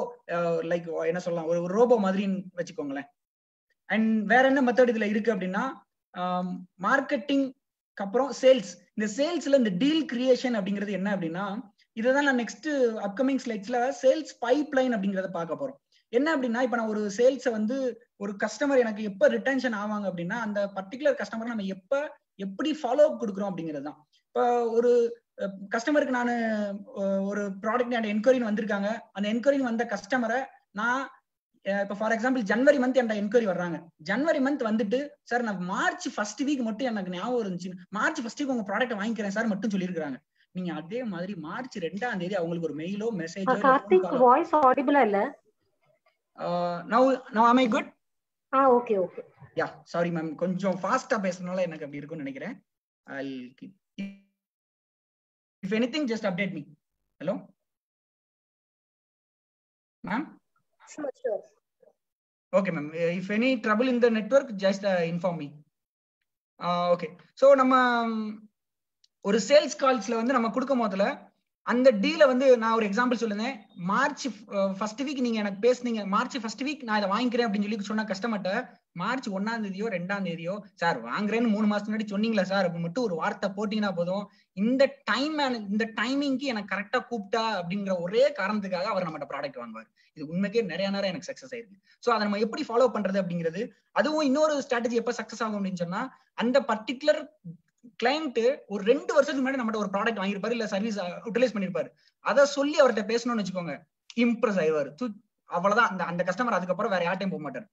S2: லைக் என்ன சொல்லலாம் ஒரு ரோபோ மாதிரின்னு வச்சுக்கோங்களேன். அண்ட் வேற என்ன மெத்தட் இதுல இருக்கு அப்படின்னா மார்க்கெட்டிங் அப்புறம் சேல்ஸ் இந்த சேல்ஸ்ல இந்த டீல் கிரியேஷன் அப்படிங்கிறது என்ன அப்படின்னா இதை தான் நான் நெக்ஸ்ட் அப்கமிங் ஸ்லைட்ஸ்ல சேல்ஸ் பைப் லைன் அப்படிங்கறத பார்க்க போறோம். என்ன அப்படின்னா இப்ப நான் ஒரு சேல்ஸை வந்து ஒரு கஸ்டமர் எனக்கு எப்ப ரிட்டன்ஷன் ஆவாங்க அப்படின்னா அந்த பர்டிகுலர் கஸ்டமர் நம்ம எப்ப எப்படி ஃபாலோ அப் கொடுக்குறோம் அப்படிங்கிறது தான். இப்போ ஒரு கஸ்டமருக்கு நான் ஒரு ப்ராடக்ட் என் என்கொயரின்னு வந்திருக்காங்க. அந்த என்கொயரின்னு வந்த கஸ்டமரை நான் இப்போ ஃபார் எக்ஸாம்பிள் ஜனவரி மந்த் என் என்கொயரி வர்றாங்க. ஜனவரி மந்த் வந்துட்டு சார் நான் மார்ச் ஃபர்ஸ்ட் வீக் மட்டும் எனக்கு ஞாபகம் இருந்துச்சு. மார்ச் ஃபர்ஸ்ட் வீக் உங்க ப்ராடக்ட் வாங்கிக்கிறேன் சார் மட்டும் சொல்லியிருக்காங்க நீங்க அதே மாதிரி மார்ச் ரெண்டாம் தேதி அவங்களுக்கு ஒரு மெயிலோ மெசேஜோ
S1: கார்த்திக் வாய்ஸ் ஆடிபிளா இல்ல?
S2: Now now I good
S1: ah okay okay.
S2: Yeah sorry ma'am கொஞ்சம் ஃபாஸ்டா பேசுறதுனால எனக்கு அப்படி இருக்கும்னு நினைக்கிறேன். I if anything just update me hello ma'am
S1: sure sure
S2: okay ma'am if any trouble in the network just inform me okay so நம்ம ஒரு சேல்ஸ் கால்ஸ்ல வந்து நம்ம கொடுக்கும் போதுல அந்த டீல வந்து நான் ஒரு எக்ஸாம்பிள் சொல்லுங்க மார்ச் ஃபர்ஸ்ட் வீக் நீங்க எனக்கு பேசுனீங்க. மார்ச் ஃபர்ஸ்ட் வீக் நான் இதை வாங்கிக்கிறேன் அப்படின்னு சொல்லி சொன்ன கஸ்டமர்ட்ட மார்ச் ஒன்னாம் தேதியோ ரெண்டாம் தேதியோ சார் வாங்குறேன்னு மூணு மாசம் முன்னாடி சொன்னீங்களா சார் அப்படின்னு மட்டும் ஒரு வார்த்தை போட்டீங்கன்னா போதும். இந்த டைம் இந்த டைமிங்க்கு எனக்கு கரெக்டா கூப்பிட்டா அப்படிங்கிற ஒரே காரணத்துக்காக அவர் நம்மகிட்ட ப்ராடக்ட் வாங்குவார். இது உண்மைக்கே நிறைய நேரம் எனக்கு சக்சஸ் ஆயிருக்கு. ஸோ அதை நம்ம எப்படி ஃபாலோ பண்றது அப்படிங்கிறது அதுவும் இன்னொரு ஸ்ட்ராட்டஜி எப்ப சக்சஸ் ஆகும் அப்படின்னு சொன்னா அந்த பர்டிகுலர் கிளைண்ட் ஒரு ரெண்டு வருஷத்துக்கு முன்னாடி நம்மகிட்ட ஒரு ப்ராடக்ட் வாங்கியிருப்பாரு இல்ல சர்வீஸ் யூட்டிலைஸ் பண்ணிருப்பாரு அதை சொல்லி அவர்கிட்ட பேசணும்னு வச்சுக்கோங்க. இம்ப்ரெஸ் ஆயிவாரு அவ்வளவுதான். அந்த அந்த கஸ்டமர் அதுக்கப்புறம் வேற யார்ட்டையும் போக மாட்டார்.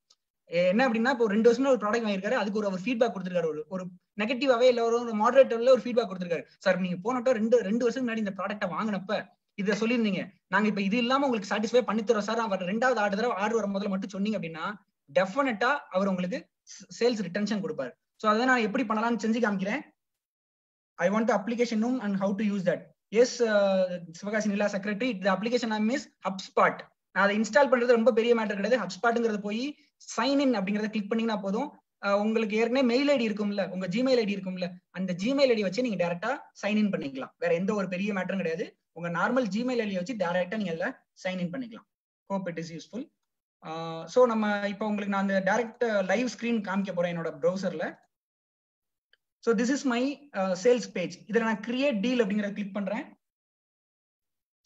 S2: என்ன அப்படின்னா இப்போ ரெண்டு வருஷம் ஒரு ப்ராடக்ட் வாங்கியிருக்காரு. அதுக்கு ஒரு அவர் ஃபீட்பேக் கொடுத்துருக்காரு. ஒரு ஒரு நெகட்டிவாவே இல்ல ஒரு மாடரேட்டர்ல ஒரு ஃபீட்பேக் கொடுத்துருக்காரு. சார் நீங்க போனப்ப ரெண்டு ரெண்டு வருஷத்துக்கு முன்னாடி இந்த ப்ராடக்ட்டை வாங்கினப்ப இதை சொல்லியிருந்தீங்க. நாங்க இப்ப இது இல்லாம உங்களுக்கு சாட்டிஸ்ஃபை பண்ணி தரோம் சார். அவர் ரெண்டாவது ஆறு தடவை ஆர்டர் வரும் முதல்ல மட்டும் சொன்னீங்க அப்படின்னா டெஃபினட்டா அவர் உங்களுக்கு சேல்ஸ் ரிட்டன்ஷன் கொடுப்பாரு. ஸோ அதை நான் எப்படி பண்ணலாம்னு செஞ்சு காமிக்கிறேன். I want அப்ளிகேஷனும் and how to use that yes Sivakasi Nila secretary இந்த அப்ளிகேஷன் ஐ மிஸ் ஹப்ஸ்பாட் நான் அதை இன்ஸ்டால் பண்றது ரொம்ப பெரிய மேட்டர் கிடையாது. ஹப்ஸ்பாட்டுங்கிறது போய் சைன் இன் அப்படிங்கறத கிளிக் பண்ணீங்கன்னா போதும். உங்களுக்கு ஏற்கனவே மெயில் ஐடி இருக்கும்ல உங்க ஜிமெயில் ஐடி இருக்கும்ல அந்த ஜிமெயில் ஐடி வச்சு நீங்க டேரக்டா சைன் இன் பண்ணிக்கலாம். வேற எந்த ஒரு பெரிய மேட்டரும் கிடையாது. உங்க நார்மல் ஜிமெயில் ஐடியை வச்சு டேரக்டா நீங்க அதுல சைன் இன் பண்ணிக்கலாம். Hope it is useful so நம்ம இப்போ உங்களுக்கு நான் அந்த டேரக்ட் லைவ் ஸ்கிரீன் காமிக்க போறேன் என்னோட ப்ரௌசர்ல so this is my sales page இதில் நான் கிரியேட் டீல் அப்படிங்கிறத கிளிக் பண்றேன்.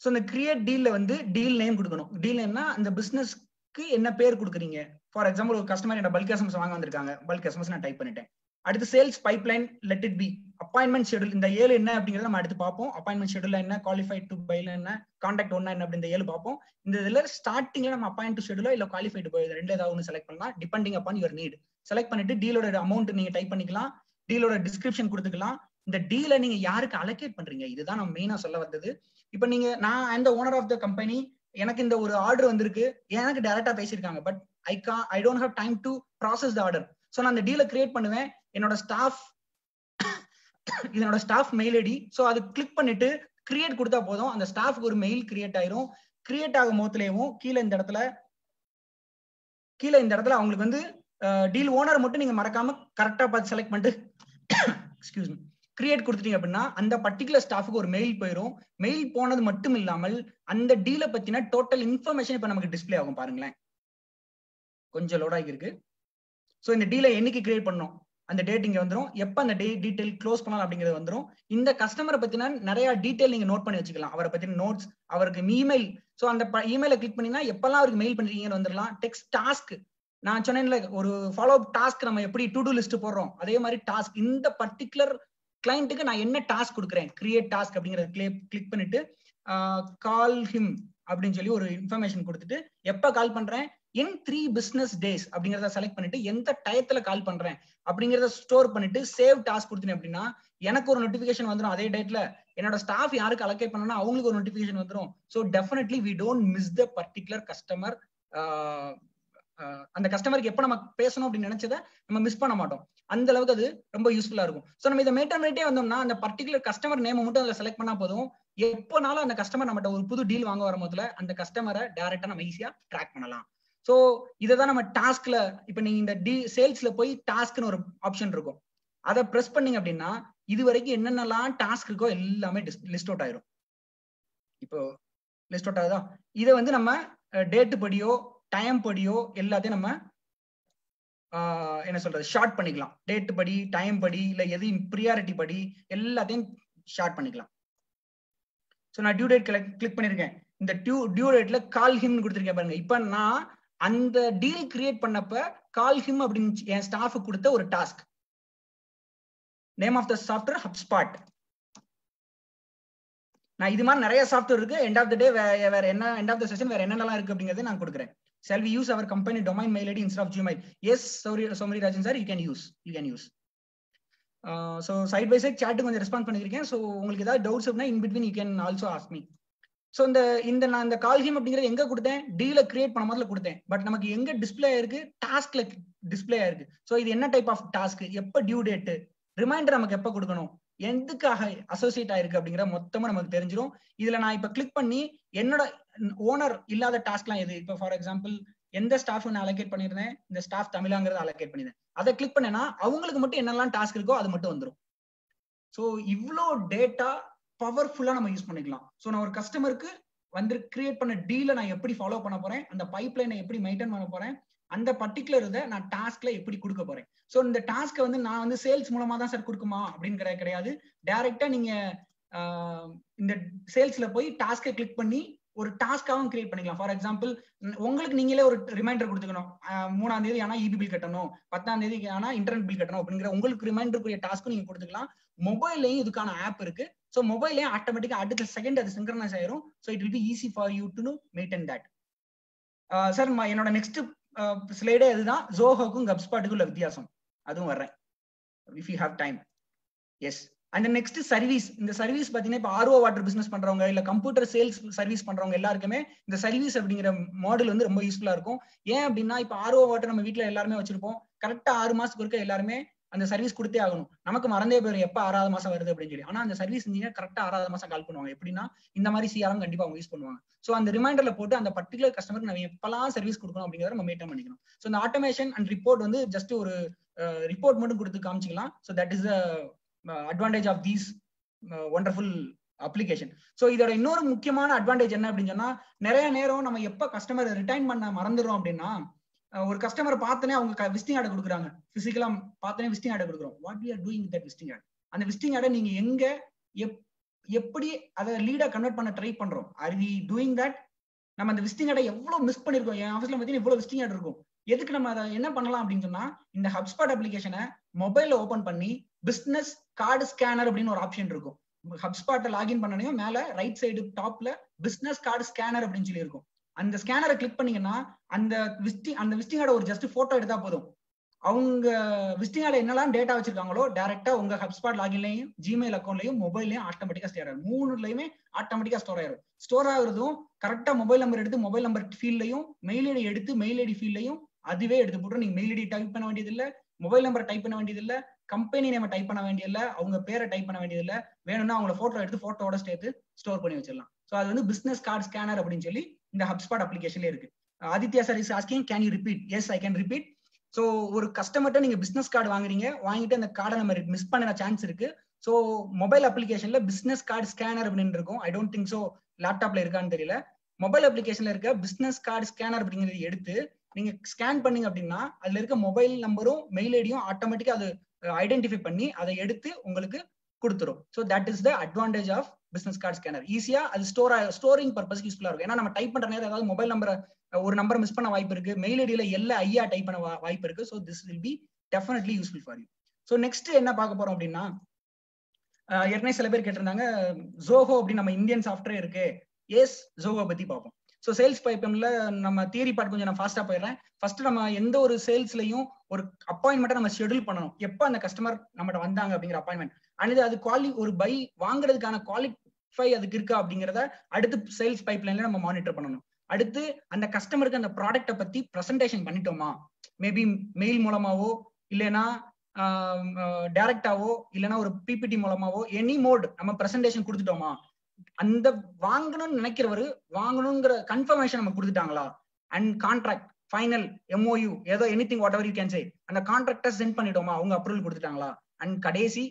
S2: ஸோ இந்த கிரியேட் டீல்ல வந்து டீல் நேம் கொடுக்கணும். டீல் நேம்னா அந்த பிஸ்னஸ்க்கு என்ன பேர் கொடுக்குறீங்க? ஃபார் எக்ஸாம்பிள் ஒரு கஸ்டமர் என்ன பல்க் எஸ்எம்எஸ் வாங்க வந்திருக்காங்க. பல்க் எஸ்எம்எஸ் நான் டைப் பண்ணிட்டேன். அடுத்து sales pipeline let it be appointment schedule இந்த ஏழு என்ன அப்படிங்கிறத நம்ம அடுத்து பார்ப்போம். அப்பாயின்மெண்ட் ஷெடியூல் என்ன குவாலிஃபைட் டு பைல என்ன கான்டாக்ட் ஒன்னா என்ன அப்படி இந்த ஏழு பார்ப்போம். இந்த இதுல ஸ்டார்டிங்ல நம்ம அப்பாயிண்ட் டு ஷெடியூலோ இல்ல குவாலிஃபைட் போய் ரெண்டு ஏதாவது ஒன்று செலக்ட் பண்ணலாம் depending upon your need select பண்ணிட்டு டீலோட அமௌண்ட் நீங்க டைப் பண்ணிக்கலாம். டீலோட டிஸ்கிரிப்ஷன் கொடுத்துக்கலாம். இந்த டீலை நீங்க யாருக்கு அலோகேட் பண்றீங்க? இதுதான் நம்ம மெயினா சொல்ல வந்தது. இப்ப நீங்க நான் அந்த ஓனர் ஆஃப் த கம்பெனி எனக்கு இந்த ஒரு ஆர்டர் வந்திருக்கு. எனக்கு டைரக்டா பேசியிருக்காங்க. பட் ஐ கா I don't have time to process the order so நான் அந்த டீலை கிரியேட் பண்ணுவேன். என்னோட ஸ்டாஃப் இதனோட ஸ்டாஃப் மெயில் ஐடி ஸோ அது கிளிக் பண்ணிட்டு கிரியேட் கொடுத்தா போதும். அந்த ஸ்டாஃப்க்கு ஒரு மெயில் கிரியேட் ஆயிரும். கிரியேட் ஆகும் போதுலேயும் கீழே இந்த இடத்துல கீழே இந்த இடத்துல அவங்களுக்கு வந்து டீல் ஓனர் மட்டும் நீங்க மறக்காம கரெக்டா பார்த்து செலக்ட் பண்ணிட்டு எக்ஸ்கியூஸ் மீ கிரியேட் கொடுத்துட்டீங்க அப்படின்னா அந்த பர்டிகுலர் ஸ்டாஃபுக்கு ஒரு மெயில் போயிடும் மெயில் போனது மட்டும் இல்லாமல் அந்த டீலை பத்தின டோட்டல் இன்ஃபர்மேஷன் இப்ப நமக்கு டிஸ்பிளே ஆகும் பாருங்களேன். கொஞ்சம் லோட் ஆகிருக்கு ஸோ இந்த டீலை என்னைக்கு கிரியேட் பண்ணோம்? அந்த டேட் இங்க வந்துடும் எப்ப அந்த டே டீடைல் க்ளோஸ் பண்ணலாம் அப்படிங்கிறது வந்துடும் இந்த கஸ்டமரை பத்தினா நிறைய டீடைல் நீங்க நோட் பண்ணி வச்சுக்கலாம். அவரை பத்தின நோட்ஸ் அவருக்கு இமெயில் ஸோ அந்த இமெயில கிளிக் பண்ணீங்கன்னா எப்பெல்லாம் அவருக்கு மெயில் பண்ணிருக்கீங்கன்னு வந்துடலாம் டெக்ஸ்ட் டாஸ்க் நான் சொன்னேன்ல ஒரு ஃபாலோ அப் டாஸ்க் நம்ம எப்படி டு டூ லிஸ்ட் போடுறோம்? அதே மாதிரி டாஸ்க் இந்த பர்டிகுலர் கிளைண்ட்டுக்கு நான் என்ன டாஸ்க் கொடுக்குறேன்? கிரியேட் டாஸ்க் அப்படிங்கறத கிளிக் பண்ணிட்டு கால் ஹிம் அப்படின்னு சொல்லி ஒரு இன்ஃபர்மேஷன் கொடுத்துட்டு எப்ப கால் பண்றேன்? இன் த்ரீ பிசினஸ் டேஸ் அப்படிங்கறத செலக்ட் பண்ணிட்டு எந்த டயத்துல கால் பண்றேன்? அப்படிங்கறத ஸ்டோர் பண்ணிட்டு சேவ் டாஸ்க் கொடுத்தேன் அப்படின்னா எனக்கு ஒரு நோட்டிபிகேஷன் வந்துடும் அதே டேட்ல என்னோட ஸ்டாஃப் யாருக்கு அலோகேட் பண்ணனா அவங்களுக்கு ஒரு நோட்டிபிகேஷன் வந்துடும் so definitely we don't miss the particular customer அந்த கஸ்டமருக்கு எப்ப நம்ம பேசணும் அப்படின்னு நினைச்சதை நம்ம மிஸ் பண்ண மாட்டோம். அந்த அளவுக்கு அது ரொம்ப யூஸ்ஃபுல்லா இருக்கும். ஸோ நம்ம இதை மெயின்டைன் பண்ணிட்டே வந்தோம்னா அந்த பர்டிகுலர் கஸ்டமர் நேம் மட்டும் அதில் செலக்ட் பண்ணா போதும். எப்போனாலும் அந்த கஸ்டமர் நம்மகிட்ட ஒரு புது டீல் வாங்க வரும்போதுல அந்த கஸ்டமரை டேரக்டா நம்ம ஈஸியா ட்ராக் பண்ணலாம். ஸோ இதை தான் நம்ம டாஸ்க்ல இப்போ நீங்க இந்த டி சேல்ஸ்ல போய் டாஸ்க்னு ஒரு ஆப்ஷன் இருக்கும். அதை ப்ரெஸ் பண்ணீங்க அப்படின்னா இது வரைக்கும் என்னென்னலாம் டாஸ்க் இருக்கோ எல்லாமே லிஸ்ட் அவுட் ஆயிரும். இப்போ லிஸ்ட் அவுட் ஆகுதா? இதை வந்து நம்ம டேட்டு படியோ டைம் படியோ எல்லாத்தையும் நம்ம என்ன சொல்றது ஷார்ட் பண்ணிக்கலாம். டேட் படி டைம் படி இல்ல எதையும் ப்ரியாரிட்டி படி எல்லாத்தையும் ஷார்ட் பண்ணிக்கலாம். ஸோ நான் டியூ டேட் கிளிக் பண்ணிருக்கேன். இந்த டியூ டியூ டேட்ல கால் ஹிம்னு கொடுத்துருக்கேன் பாருங்க. இப்போ நான் அந்த டீல் கிரியேட் பண்ணப்ப கால் ஹிம் அப்படின்னு என் ஸ்டாஃபுக்கு கொடுத்த ஒரு task name of the software HubSpot நான் இது மாதிரி நிறைய சாஃப்ட்வேர் இருக்கு. எண்ட் ஆஃப் த டே வேற என்ன எண்ட் ஆஃப் த செஷன் வேற என்னெல்லாம் இருக்கு அப்படிங்கறத நான் கொடுக்குறேன். Shall we use our company domain mail id instead of gmail? Yes sorry Somri rajan sir you can use you can use. So side by side chat கொஞ்சம் ரெஸ்பான்ஸ் பண்ணிருக்கேன் ஸோ உங்களுக்கு ஏதாவது டவுட்ஸ் அப்படின்னா in between you can also ask me so இந்த இந்த நான் இந்த கால்ஹிம் அப்படிங்கிறது எங்க கொடுத்தேன்? டீல கிரியேட் பண்ண முதல்ல கொடுத்தேன். பட் நமக்கு எங்க டிஸ்பிளே ஆயிருக்கு? டாஸ்க்ல டிஸ்பிளே ஆயிருக்கு. ஸோ இது என்ன டைப் ஆஃப் டாஸ்க் எப்போ டியூ டேட்டு ரிமைண்டர் நமக்கு எப்போ கொடுக்கணும்? எதுக்காக அசோசியேட் ஆயிருக்கு அப்படிங்கிற மொத்தமா நமக்கு தெரிஞ்சிடும் இதுல நான் இப்ப கிளிக் பண்ணி என்னோட ஓனர் இல்லாத டாஸ்க்லாம் எது? இப்போ ஃபார் எக்ஸாம்பிள் எந்த ஸ்டாஃப் நான் அலோகேட் பண்ணிருந்தேன் இந்த ஸ்டாஃப் தமிழாங்கிறத அலோகேட் பண்ணிருந்தேன் அதை கிளிக் பண்ணேன்னா அவங்களுக்கு மட்டும் என்னெல்லாம் டாஸ்க் இருக்கோ அது மட்டும் வந்துடும் ஸோ இவ்வளோ டேட்டா பவர்ஃபுல்லா நம்ம யூஸ் பண்ணிக்கலாம். ஸோ நான் ஒரு கஸ்டமருக்கு வந்து கிரியேட் பண்ண டீலை நான் எப்படி ஃபாலோ பண்ண போறேன்? அந்த பைப் லைனை எப்படி மெயின்டைன் பண்ண போறேன்? அந்த பர்டிகுலர் இதை நான் டாஸ்க்ல எப்படி கொடுக்க போறேன்? ஸோ இந்த டாஸ்க்கை வந்து நான் வந்து சேல்ஸ் மூலமா தான் சார் கொடுக்குமா? அப்படின்னு கிடையாது. டைரக்டா நீங்க இந்த சேல்ஸ்ல போய் டாஸ்கை கிளிக் பண்ணி ஒரு டாஸ்காவும் கிரியேட் பண்ணிக்கலாம். ஃபார் எக்ஸாம்பிள் உங்களுக்கு நீங்களே ஒரு ரிமைண்டர் கொடுத்துக்கணும். மூணாம் தேதி ஆனா இபி பில் கட்டணும். பத்தாம் தேதி ஆனா இன்டர்நெட் பில் கட்டணும் அப்படிங்கிற உங்களுக்கு ரிமைண்டருக்குரிய டாஸ்க்கும் நீங்க கொடுத்துக்கலாம். மொபைல்லையும் இதுக்கான ஆப் இருக்கு. ஸோ மொபைல்லையும் ஆட்டோமேட்டிக்கா அடுத்த செகண்ட் அது சிங்க்ரனைஸ் ஆயிரும். So it will be easy for you to maintain that sir என்னோட நெக்ஸ்ட் ஸ்லைடே அதுதான் ஜோஹோக்கும் கப்ஸ்பாட்டுக்கும் உள்ள வித்தியாசம். அதுவும் வர்றேன். If you have time yes and next service இந்த சர்வீஸ் பாத்தீங்கன்னா இப்போ ஆர்ஓ வாட்டர் பிசினஸ் பண்றவங்க இல்ல கம்ப்யூட்டர் சேல்ஸ் சர்வீஸ் பண்றவங்க எல்லாருக்குமே இந்த சர்வீஸ் அப்படிங்கிற மாடல் வந்து ரொம்ப யூஸ்ஃபுல்லா இருக்கும். ஏன் அப்படின்னா இப்போ ஆர்ஓ வாட்டர் நம்ம வீட்டுல எல்லாருமே வச்சிருப்போம். கரெக்டா ஆறு மாசத்துக்கு இருக்க எல்லாருமே அந்த சர்வீஸ் கொடுத்தே ஆகணும். நமக்கு மறந்தே போயிடும் எப்ப ஆறாவது மாசம் வருது அப்படின்னு சொல்லி. ஆனா அந்த சர்வீஸ் இன்ஜினியர் கரெக்டா ஆறாவது மாசம் கால் பண்ணுவாங்க. எப்படின்னா இந்த மாதிரி சிஆர்எம் கண்டிப்பா அவங்க யூஸ் பண்ணுவாங்க. ஸோ அந்த ரிமைண்டர்ல போட்டு அந்த பர்டிகுலர் கஸ்டமருக்கு நம்ம எப்பெல்லாம் சர்வீஸ் கொடுக்கணும் அப்படிங்கிறத நம்ம மெயின்டைன் பண்ணிக்கணும். ஸோ இந்த ஆட்டோமேஷன் அண்ட் ரிப்போர்ட் வந்து ஜஸ்ட் ஒரு ரிப்போர்ட் மட்டும் கொடுத்து காமிச்சிக்கலாம். So that is advantage of these wonderful application so இதோட இன்னொரு முக்கியமான அட்வான்டேஜ் என்ன அப்படின்னு சொன்னா நிறைய நேரம் நம்ம எப்ப கஸ்டமர் ரிட்டைன் பண்ண மறந்துடும் அப்படின்னா ஒரு கஸ்டமரை பார்த்தனே அவங்க விசிட்டிங் ஆர்டர் கொடுக்குறாங்க. பிசிக்கலா பார்த்தனே விசிட்டிங் ஆர்டர் கொடுக்குறோம். What we are doing that visiting order அந்த விசிட்டிங் ஆர்டர் நீங்க எங்க எப்படி அதை லீடா கன்வெர்ட் பண்ண ட்ரை பண்றோம்? ஆர் வி டூயிங் தட் நம்ம அந்த விசிட்டிங் ஆர்டர் எவ்வளவு மிஸ் பண்ணிருக்கோம்? என் ஆஃபீஸ்ல பார்த்தீங்கன்னா இவ்வளவு விசிட்டிங் ஆர்டர் இருக்கும். எதுக்கு நம்ம அதை என்ன பண்ணலாம் அப்படின்னு சொன்னா இந்த ஹப்ஸ்பாட் அப்ளிகேஷனை மொபைல்ல ஓபன் பண்ணி பிசினஸ் கார்டு ஸ்கேனர் அப்படின்னு ஒரு ஆப்ஷன் இருக்கும். ஹப்ஸ்பாட்டை லாகின் பண்ணனையும் மேல ரைட் சைடு டாப்ல பிசினஸ் கார்டு ஸ்கேனர் அப்படின்னு சொல்லி இருக்கும் அந்த ஸ்கேனரை கிளிக் பண்ணீங்கன்னா அந்த விஸ்டி அந்த விஸ்டிங்கோட ஒரு ஜஸ்ட் போட்டோ எடுத்தா போதும். அவங்க விசிட்டிங்கோட என்னெல்லாம் டேட்டா வச்சிருக்காங்களோ டைரக்டா உங்க ஹப்ஸ்பாட் லாகின்லயும் ஜிமெயில் அக்கௌண்ட்லயும் மொபைல்லையும் ஆட்டோமேட்டிக்கா ஸ்டோர் ஆகும் மூணுலயுமே ஆட்டோமேட்டிக்கா ஸ்டோர் ஆயிரும். ஸ்டோர் ஆகுறதும் கரெக்டா மொபைல் நம்பர் எடுத்து மொபைல் நம்பர் ஃபீல்ட்லையும் மெயில் ஐடி எடுத்து மெயில் ஐடி ஃபீல்ட்லையும் அதுவே எடுத்து போட்டு நீங்க மெயில் ஐடி டைப் பண்ண வேண்டியது இல்ல மொபைல் நம்பர் டைப் பண்ண வேண்டியது இல்ல கம்பெனி நேம டைப் பண்ண வேண்டியதில்ல அவங்க பேரை டைப் பண்ண வேண்டியது இல்ல வேணும்னா அவங்கள போட்டோ எடுத்து போட்டோட சேர்த்து ஸ்டோர் பண்ணி வச்சிடலாம். ஸோ அது வந்து பிசினஸ் கார்டு ஸ்கேனர் அப்படின்னு சொல்லி இந்த ஹப்ஸ்பாட் அப்ளிகேஷன்ல இருக்கு. Aditya sir is asking can you repeat yes I can repeat so ஒரு கஸ்டமர்கிட்ட நீங்க பிசினஸ் கார்டு வாங்குறீங்க. வாங்கிட்டு அந்த கார்டை நம்ம மிஸ் பண்ண சான்ஸ் இருக்கு. ஸோ மொபைல் அப்ளிகேஷன்ல பிசினஸ் கார்டு ஸ்கேனர் அப்படின்னு இருக்கும். ஐ டோன்ட் திங்க் ஸோ லேப்டாப்ல இருக்கான்னு தெரியல. மொபைல் அப்ளிகேஷன்ல இருக்க பிசினஸ் கார்டு ஸ்கேனர் அப்படிங்கிறது எடுத்து நீங்க ஸ்கேன் பண்ணீங்க அப்படின்னா அதுல இருக்க மொபைல் நம்பரும் மெயில் ஐடியும் ஆட்டோமேட்டிக்கா அது ஐடென்டிஃபை பண்ணி அதை எடுத்து உங்களுக்கு கொடுத்துரும். So that is the advantage of business card scanner ஈஸியா அது ஸ்டோர் ஸ்டோரிங் பர்பஸ்க்கு யூஸ்ஃபுல்லா இருக்கும். ஏன்னா நம்ம டைப் பண்ற நேரம் ஏதாவது மொபைல் நம்பர் ஒரு நம்பர் மிஸ் பண்ண வாய்ப்பு இருக்கு. மெயில் ஐடியில எல்லா ஐயா டைப் பண்ண வாய்ப்பு இருக்கு. So this will be definitely useful for you so next என்ன பார்க்க போறோம் அப்படின்னா ஏற்கனவே சில பேர் கேட்டிருந்தாங்க ஜோஹோ அப்படின்னு நம்ம இந்தியன் சாஃப்ட்வேர் இருக்கு. எஸ் ஜோஹோ பத்தி பார்ப்போம். ஸோ சேல்ஸ் பைப்பம்ல நம்ம தியரி பார்ட் கொஞ்சம் நான் ஃபாஸ்டா போயிடுறேன். ஃபர்ஸ்ட் நம்ம எந்த ஒரு சேல்ஸ்லயும் ஒரு அப்பாயின்மெண்ட்டை நம்ம ஷெடியூல் பண்ணணும். எப்போ அந்த கஸ்டமர் நம்மகிட்ட வந்தாங்க அப்படிங்கிற அப்பாயின்மெண்ட் அண்ட் அது குவாலி ஒரு பை வாங்குறதுக்கான குவாலிஃபை அதுக்கு இருக்கா அப்படிங்கிறத அடுத்து சேல்ஸ் பைப்லைன்ல நம்ம மானிட்டர் பண்ணணும். அடுத்து அந்த கஸ்டமருக்கு அந்த ப்ராடக்ட்டை பத்தி ப்ரெசன்டேஷன் பண்ணிட்டோமா? மேபி மெயில் மூலமாவோ இல்லைன்னா டைரக்டாவோ இல்லைன்னா ஒரு பிபிடி மூலமாவோ எனி மோட் நம்ம ப்ரெசன்டேஷன் கொடுத்துட்டோமா? அந்த வாங்கணும்னு நினைக்கிறவரு வாங்கணுங்கிற கன்ஃபர்மேஷன் நம்ம கொடுத்துட்டாங்களா? அண்ட் கான்ட்ராக்ட் ஃபைனல் எம்ஓயு ஏதோ anything whatever you can say அந்த கான்ட்ராக்டை சென்ட் பண்ணிட்டோமா? அவங்க அப்ரூவல் கொடுத்துட்டாங்களா? அண்ட் கடைசி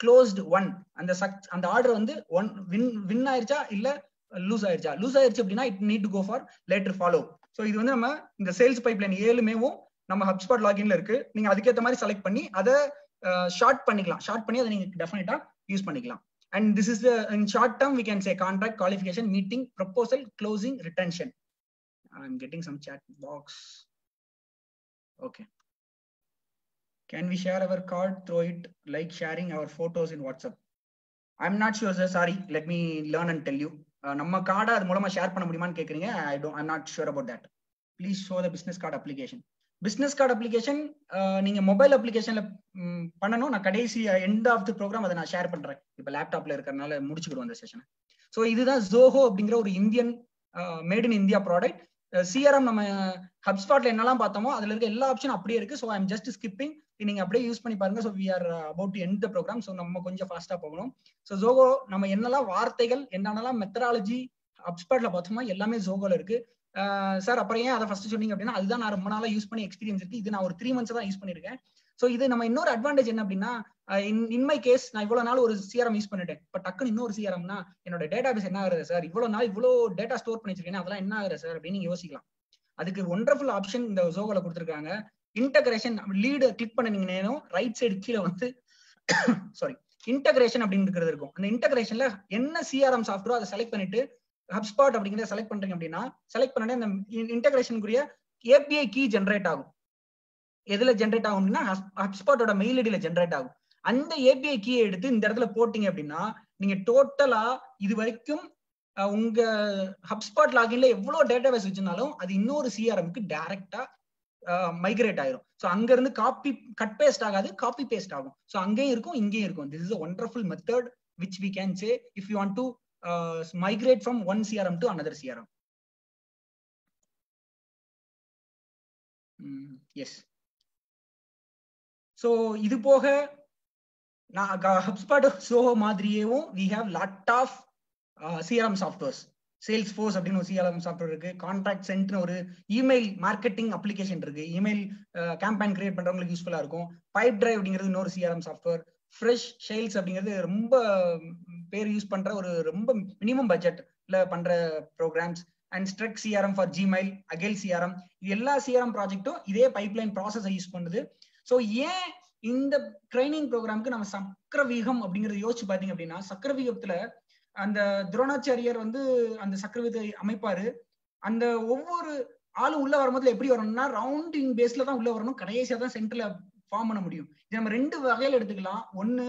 S2: க்ளோஸ்டு ஒன் அந்த சக் அந்த ஆர்டர் வந்து ஒன் வின் வின் ஆயிருச்சா? இல்ல லூஸ் ஆயிருச்சா? லூஸ் ஆயிருச்சு அப்படின்னா it need to go for later follow so இது வந்து நம்ம இந்த சேல்ஸ் பைப்லைன் ஏழுமேவும் நம்ம ஹப்ஸ்பாட் லாகின்ல இருக்கு. நீங்க அதுக்கேற்ற மாதிரி செலக்ட் பண்ணி அதை ஷார்ட் பண்ணிக்கலாம். ஷார்ட் பண்ணி அதை நீங்க டெஃபினட்டா யூஸ் பண்ணிக்கலாம். And this is in short term we can say contract qualification meeting proposal closing retention I am getting some chat box okay can we share our card through it like sharing our photos in whatsapp? I'm not sure sir sorry let me learn and tell you நம்ம கார்டை அது மூலமா ஷேர் பண்ண முடியுமான்னு கேட்குறீங்க I don't I'm not sure about that please show the business card application business card application நீங்க மொபைல் அப்ளிகேஷன்ல பண்ணணும். நான் கடைசி எண்ட் ஆஃப் தி ப்ரோக்ராம் அதை நான் ஷேர் பண்றேன். இப்போ லேப்டாப்ல இருக்கிறனால முடிச்சுக்கிடுவோம் அந்த செஷனை ஸோ இதுதான் ஜோஹோ அப்படிங்கிற ஒரு Indian made in India product CRM நம்ம uh, ஹப்ஸ்பாட்ல என்னெல்லாம் பார்த்தோமோ அதுல இருக்க எல்லா ஆப்ஷனும் அப்படியே இருக்கு. ஸோ ஐம் ஜஸ்ட் ஸ்கிப்பிங் நீங்க அப்படியே யூஸ் பண்ணி பாருங்க. So we are about end the program so நம்ம கொஞ்சம் ஃபாஸ்டா போகணும். ஸோ ஜோகோ நம்ம என்னெல்லாம் வார்த்தைகள் என்னென்னலாம் மெத்தடாலஜி அப்ஸ்பர்ட்ல பார்த்தோமா எல்லாமே ஜோகோல இருக்கு. சார் அப்புறம் ஏன் அதை ஃபர்ஸ்ட் சொன்னீங்க அப்படின்னா அதுதான் நான் ரொம்ப நாளா யூஸ் பண்ணி எக்ஸ்பீரியன்ஸ் இருக்கு. இது நான் ஒரு த்ரீ மந்த்ஸ் தான் யூஸ் பண்ணிருக்கேன். ஸோ இது நம்ம இன்னொரு அட்வான்டேஜ் என்ன அப்படின்னா இன் மை கேஸ் நான் இவ்வளவு நாள் ஒரு சிஆர்எம் யூஸ் பண்ணிட்டேன். இப்போ டக்குன்னு இன்னொரு சிஆர்எம்னா என்னோட டேட்டா பேஸ் என்ன ஆகுது சார் இவ்வளவு நாள் இவ்வளோ டேட்டா ஸ்டோர் பண்ணி வச்சிருக்கேன். அதெல்லாம் என்ன ஆகுது சார் அப்படின்னு யோசிக்கலாம். அதுக்கு ஒண்டர்ஃபுல் ஆப்ஷன் இந்த ஜோகோல கொடுத்துருக்காங்க. இன்டகிரேஷன் லீடு கிளிக் பண்ணீங்கன்னா ரைட் சைடு கீழே வந்து சாரி இன்டகிரேஷன் அப்படின்னு இருக்கிறது இருக்கும். அந்த இன்டகிரேஷன்ல என்ன சிஆர்எம் சாஃப்ட்வேர் அதை செலக்ட் பண்ணிட்டு ஹப்ஸ்பாட் அப்படிங்கிறத செலக்ட் பண்றீங்க அப்படின்னா செலக்ட் பண்ணனே அந்த இன்டகிரேஷனுக்குரிய ஏபிஐ கீ ஜென்ரேட் ஆகும். எதுல ஜென்ரேட் ஆகும் அப்படின்னா ஹப்ஸ்பாட்டோட மெயில் ஐடியில ஜென்ரேட் ஆகும். அந்த ஏபிஐ கீயை எடுத்து இந்த இடத்துல போட்டீங்க அப்படின்னா நீங்க டோட்டலா இது வரைக்கும் உங்க ஹப்ஸ்பாட் லாகின்ல எவ்வளவு டேட்டா பேஸ் வச்சிருந்தாலும் அது இன்னொரு சிஆர்எம்க்கு டைரக்டா மைக்ரேட் ஆயிரும். ஸோ அங்க இருந்து காப்பி கட் பேஸ்ட் ஆகாது காப்பி பேஸ்ட் ஆகும். ஸோ அங்கேயும் இருக்கும் இங்கேயும் இருக்கும். This is wonderful method which we can say if you want to migrate from one CRM to another CRM yes so இது போக நான் HubSpot Zoho மாதிரியேவும் we have lot of CRM softwares Salesforce அப்படின்னு ஒரு சிஆர்எம் சாஃப்ட்வேர் இருக்கு. கான்டாக்ட் சென்ட்னு ஒரு இமெயில் மார்க்கெட்டிங் அப்ளிகேஷன் இருக்கு. இமெயில் கேம்பெயின் கிரியேட் பண்றவங்களுக்கு யூஸ்ஃபுல்லா இருக்கும். பைப் டிரைவ் அப்படிங்கிறது இன்னொரு சிஆர்எம் சாஃப்ட்வேர் ஃப்ரெஷ் ஷெயில்ஸ் அப்படிங்கிறது ரொம்ப பேர் யூஸ் பண்ற ஒரு ரொம்ப மினிமம் பட்ஜெட்ல பண்ற programs and Streak CRM for Gmail Agile CRM இது எல்லா சிஆர்எம் ப்ராஜெக்ட்டும் இதே பைப்லைன் ப்ராசஸை யூஸ் பண்ணுது. ஸோ ஏன் இந்த ட்ரைனிங் ப்ரோக்ராம்க்கு நம்ம சக்கரவீகம் அப்படிங்கறத யோசிச்சு பாத்தீங்க அப்படின்னா சக்கரவீகத்துல அந்த துரோணாச்சாரியர் வந்து அந்த சக்கரவீதத்தை அமைப்பாரு. அந்த ஒவ்வொரு ஆளும் உள்ள வரும்போது எப்படி வரணும்னா ரவுண்டிங் பேஸ்ல தான் உள்ள வரணும். கடைசியா தான் சென்டர்ல ஃபார்ம் பண்ண முடியும். இது நம்ம ரெண்டு வகையில எடுத்துக்கலாம். ஒண்ணு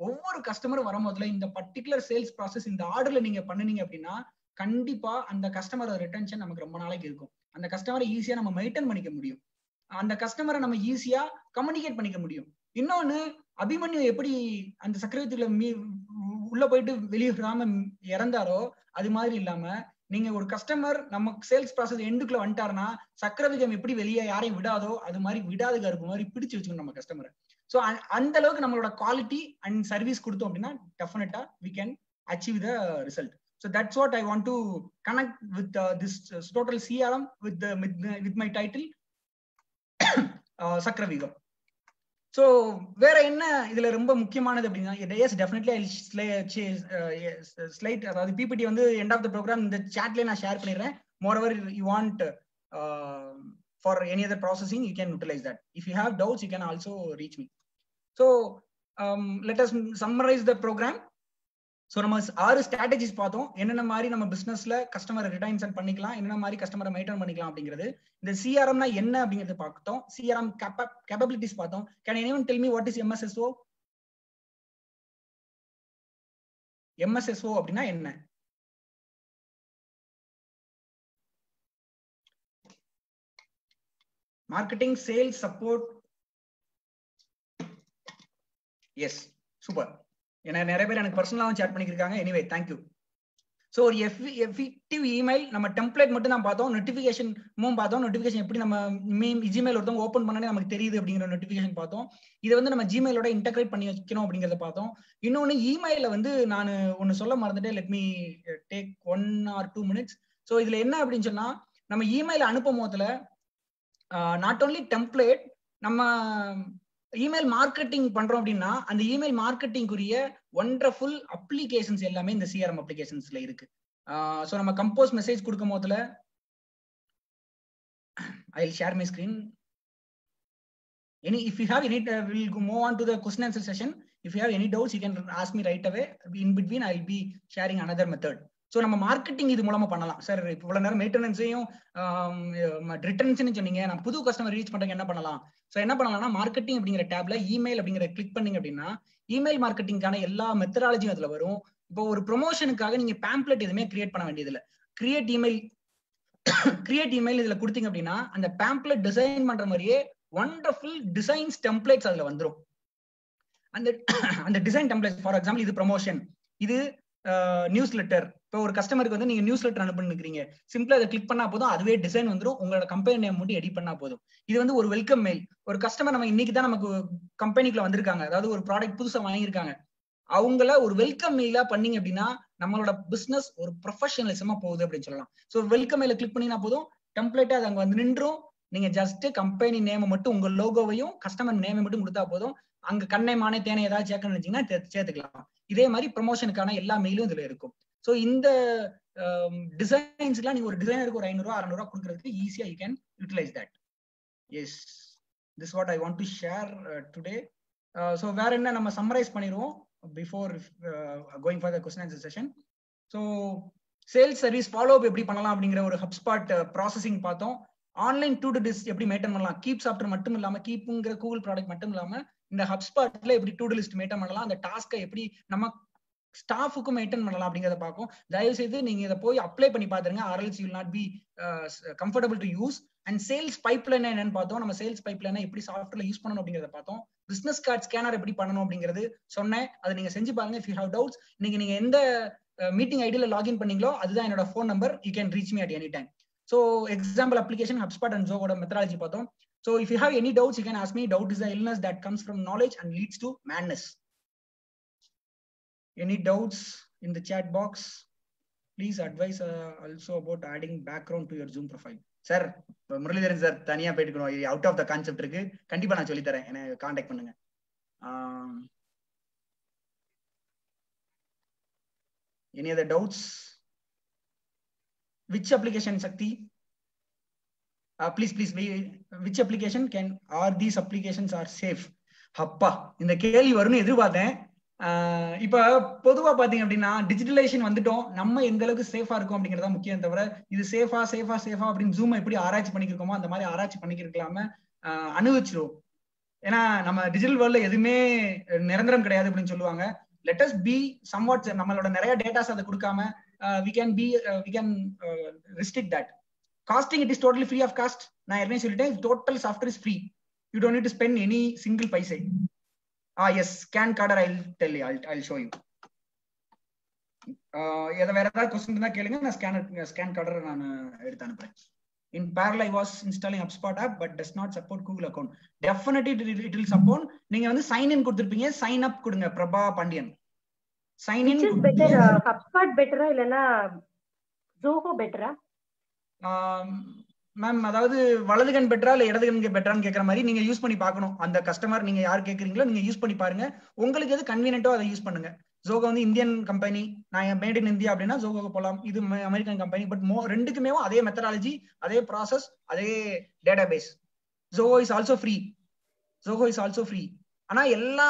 S2: ஒவ்வொரு கஸ்டமரும் வரும்போதுல இந்த பர்டிகுலர் சேல்ஸ் ப்ராசஸ் இந்த ஆர்டர்ல நீங்க பண்ணுனீங்க அப்படின்னா கண்டிப்பா அந்த கஸ்டமரோட ரிட்டன்ஷன் நமக்கு ரொம்ப நாளைக்கு இருக்கும். அந்த கஸ்டமரை ஈஸியா நம்ம மெயின்டைன் பண்ணிக்க முடியும். அந்த கஸ்டமரை நம்ம ஈஸியா கம்யூனிகேட் பண்ணிக்க முடியும். இன்னொன்னு அபிமன்யு எப்படி அந்த சக்கரவர்த்தியில மீ உள்ள போயிட்டு வெளியே விடாம இறந்தாரோ அது மாதிரி இல்லாம நீங்க ஒரு கஸ்டமர் நம்ம சேல்ஸ் ப்ராசஸ் எண்டுக்குள்ள வந்துட்டாருன்னா சக்கரவிகம் எப்படி வெளியே யாரையும் விடாதோ அது மாதிரி விடாத கருப்பு மாதிரி பிடிச்சு வச்சுக்கணும் நம்ம கஸ்டமரை ஸோ அந்த அளவுக்கு நம்மளோட குவாலிட்டி அண்ட் சர்வீஸ் கொடுத்தோம் அப்படின்னா டெஃபினட்டா we can achieve the result so that's what I want to connect with this total CRM with with my title சக்கரவீகம். So வேற என்ன இதுல ரொம்ப முக்கியமானது அப்படின்னா எஸ் டெஃபினெட்லி ஸ்லைட் அதாவது பிபிடி வந்து எண்ட் ஆஃப் த ப்ரோக்ராம் இந்த சாட்லேயே நான் ஷேர் பண்ணிடுறேன். Moreover you want for any other processing you can utilise that if you have doubts you can also reach me so let as summarise the program so நம்ம ஆறு ஸ்ட்ராட்டஜிஸ் பார்த்தோம். என்னென்ன மாதிரி நம்ம பிசினஸ்ல கஸ்டமரை ரிடைன்சன் பண்ணிக்கலாம் என்னென்ன மாதிரி கஸ்டமரை மெயின்டைன் பண்ணிக்கலாம் அப்படிங்கிறது. இந்த சிஆர்எம்னா என்ன அப்படிங்கிறது பார்த்தோம். சிஆர்எம் கேப்பபிலிட்டிஸ் பார்த்தோம். Can anyone tell me what is MSSO MSSO அப்படின்னா என்ன? Marketing sales support yes super ஏன்னா நிறைய பேர் எனக்கு பர்சனலாகவும் சேட் பண்ணியிருக்காங்க எனிவே தேங்க்யூ ஸோ ஒரு எஃப் எஃபெக்டிவ் இமெயில் நம்ம டெம்ப்ளேட் மட்டும் தான் பார்த்தோம். நோட்டிஃபிகேஷன் பார்த்தோம். நோட்டிஃபிகேஷன் எப்படி நம்ம ஜிமெயில் ஒருத்தவங்க ஓப்பன் பண்ணனே நமக்கு தெரியுது அப்படிங்கிற நோட்டிஃபிகேஷன் பார்த்தோம். இதை வந்து நம்ம ஜிமெயிலோட இன்டகிரேட் பண்ணி வைக்கணும் அப்படிங்கிறத பார்த்தோம். இன்னொன்று இமெயிலில் வந்து நான் ஒன்று சொல்ல மறந்துட்டேன். Let me take one or two minutes so இதில் என்ன அப்படின்னு சொன்னால் நம்ம இமெயில் அனுப்பும் போதில் நாட் ஓன்லி டெம்ப்ளேட் நம்ம இமெயில் மார்க்கெட்டிங் பண்றோம் அப்படின்னா அந்த இமெயில் மார்க்கெட்டிங்குரிய ஒண்டர்ஃபுல் அப்ளிகேஷன்ஸ் எல்லாமே இந்த சிஆர்எம் அப்ளிகேஷன்ஸ்ல இருக்கு ஸோ நம்ம கம்போஸ் மெசேஜ் கொடுக்கும் போதுல I will share my screen any if you have any uh, we'll move on to the question answer session if you have any doubts you can ask me right away in between i'll be sharing another method so நம்ம மார்க்கெட்டிங் இது மூலமா பண்ணலாம். சார் இவ்வளவு நேரம் மெயின்டெனன்ஸையும் ரிட்டர்ன்ஸ் சொன்னீங்க. நான் புது கஸ்டமர் ரீச் பண்றதுக்கு என்ன பண்ணலாம்? ஸோ என்ன பண்ணலாம்னா மார்க்கெட்டிங் அப்படிங்கிற டேப்ல இமெயில் அப்படிங்கிற கிளிக் பண்ணீங்க அப்படின்னா இமெயில் மார்க்கெட்டிங்கான எல்லா மெத்தடாலஜியும் அதுல வரும். இப்போ ஒரு ப்ரொமோஷனுக்காக நீங்க பேம்ப்ளெட் எதுவுமே கிரியேட் பண்ண வேண்டியது இல்லை கிரியேட் இமெயில் கிரியேட் இமெயில் இதுல கொடுத்தீங்க அப்படின்னா அந்த பேம்ப்ளெட் டிசைன் பண்ற மாதிரியே ஒண்டர்ஃபுல் டிசைன்ஸ் டெம்ப்ளேட்ஸ் அதுல வந்துடும் அந்த அந்த டிசைன் டெம்ப்ளேட் ஃபார் எக்ஸாம்பிள் இது ப்ரொமோஷன் இது நியூஸ் லெட்டர் இப்போ ஒரு கஸ்டமருக்கு வந்து நீங்க நியூஸ் லெட்டர் அனுப்புன்னு சிம்பிளா அதை கிளிக் பண்ணா போதும். அதுவே டிசைன் வந்துடும் உங்களோட கம்பெனி நேம் மட்டும் எடிட் பண்ணா போதும். இது வந்து ஒரு வெல்கம் மெயில் ஒரு கஸ்டமர் நம்ம இன்னைக்கு தான் நமக்கு கம்பெனிக்குள்ள வந்திருக்காங்க. அதாவது ஒரு ப்ராடக்ட் புதுசா வாங்கியிருக்காங்க. அவங்கள ஒரு வெல்கம் மெயிலா பண்ணீங்க அப்படின்னா நம்மளோட பிசினஸ் ஒரு ப்ரொஃபஷனலிசமா போகுது அப்படின்னு சொல்லலாம். ஸோ வெல்கம் மெயில கிளிக் பண்ணினா போதும். டெம்ப்ளேட்டா அது அங்க வந்து நின்றும். நீங்க ஜஸ்ட் கம்பெனி நேமை மட்டும் உங்க லோகோவையும் கஸ்டமர் நேமை மட்டும் கொடுத்தா போதும். அங்க கண்ணை மானே தேனை ஏதாவது சேர்க்கணும்னு நினைச்சீங்கன்னா சேர்த்துக்கலாம். இதே மாதிரி ப்ரமோஷனுக்கான எல்லா மெயிலும் இதுல இருக்கும். ஸோ இந்த um, டிசைன்ஸ்லாம் நீங்க ஒரு டிசைனருக்கு ஒரு ஐநூறுவா அறநூறுவா கொடுக்கறதுக்கு ஈஸியா you can utilise that yes this what I want to share today so வேற என்ன? நம்ம சம்மரைஸ் பண்ணிடுவோம் before going for the question answer session so sales service follow up எப்படி பண்ணலாம் அப்படிங்கிற ஒரு ஹப்ஸ்பாட் ப்ராசஸிங் uh, பார்த்தோம். ஆன்லைன் டூ டு டிஸ்ட் எப்படி மெயின்டைன் பண்ணலாம்? கீப் சாப்டர் மட்டும் இல்லாம கீப்புங்கிற கூகுள் ப்ராடக்ட் மட்டும் இல்லாம இந்த ஹப்ஸ்பாட்ல எப்படி டூ டு லிஸ்ட் மெயின்டைன் பண்ணலாம்? அந்த டாஸ்க்கை எப்படி நம்ம ஸ்டாஃபுக்கும் மெயின்டைன் பண்ணலாம் அப்படிங்கிறத பார்க்கும். தயவு செய்து நீங்க இதை போய் அப்ளை பண்ணி பாத்துருங்க. Or else you'll not be comfortable to use and sales pipeline என்னன்னு பார்த்தோம். நம்ம சேல்ஸ் பைப் லைனை எப்படி சாஃப்ட்வேர்ல யூஸ் பண்ணணும் அப்படிங்கிறத பார்த்தோம். பிசினஸ் கார்டு ஸ்கேனர் எப்படி பண்ணணும் அப்படிங்கிறது சொன்னேன். அதை நீங்க செஞ்சு பாருங்க. இஃப் யூ ஹவ் டவுட்ஸ் நீங்க நீங்க எந்த மீட்டிங் ஐடியில லாகின் பண்ணீங்களோ அதுதான் என்னோட phone number you can reach me at any time so example application HubSpot and ஜோவோட methodology பார்த்தோம். So if you have any doubts you can ask me doubt is illness that comes from knowledge and leads to madness any doubts in the chat box? Please advise uh, also about adding background to your zoom profile. Sir Muralidharan sir தனியா போயிட்டு அவுட் ஆஃப் த கான்செப்ட் இருக்கு. கண்டிப்பா நான் சொல்லி தரேன் என்ன காண்டாக்ட் பண்ணுங்க. Any other doubts which application Shakti please please which application can or these applications are safe அப்பா இந்த கேள்வி வரும்னு எதிர்பார்த்தேன் இப்ப பொதுவா பாத்தீங்க அப்படின்னா டிஜிட்டலைசேஷன் வந்துட்டோம். நம்ம எந்த அளவுக்கு சேஃபா இருக்கும் அப்படிங்கறத முக்கியம் தவிர இது சேஃபா சேஃபா சேஃபா அப்படின்னு ஜூம் எப்படி ஆராய்ச்சி பண்ணிருக்கோமோ அந்த மாதிரி ஆராய்ச்சி பண்ணிருக்கலாம அனுபவிச்சிருவோம் ஏன்னா நம்ம டிஜிட்டல் வேர்ல்ட்ல எதுவுமே நிரந்தரம் கிடையாது அப்படின்னு சொல்லுவாங்க. லெட்டஸ் பி சம்வாட் நம்மளோட நிறைய டேட்டாஸ் அதை கொடுக்காம we can be we can restrict that costing it is totally free of cost நான் ஏற்கனவே சொல்லிட்டேன் total software is free you don't need to spend any single பைசை ah yes scan cadre i'll tell you i'll, I'll show you வேற ஏதாவது கொஸ்டின் இருந்தா கேளுங்க நான் ஸ்கேனர் ஸ்கேன் கடரை நான் எடுத்து அனுப்புறேன் இன் i was installing hubspot app but does not support google account definitely it, it will support நீங்க வந்து சைன் இன் கொடுத்திருப்பீங்க சைன் அப் கொடுங்க Prabha Pandian sign in
S1: better HubSpot பெட்டரா இல்லனா ஜோஹோ பெட்டரா
S2: மேம் அதாவது வலது கண் பெட்டரா இல்ல இடது கண் பெட்டரான்னு கேட்கற மாதிரி நீங்க யூஸ் பண்ணி பார்க்கணும். அந்த கஸ்டமர் நீங்க யார் கேக்குறீங்களோ நீங்க யூஸ் பண்ணி பாருங்க. உங்களுக்கு எது கன்வீனியன்ட்டோ அதை யூஸ் பண்ணுங்க. ஜோகோ வந்து இந்தியன் கம்பெனி நான் மேட் இன் இந்தியா அப்படின்னா ஜோகோக்கு போகலாம் இது அமெரிக்கன் கம்பெனி பட் மோ ரெண்டுக்குமே அதே மெத்தடாலஜி அதே ப்ராசஸ் அதே database Zoho is also free Zoho is also free ஆனா எல்லா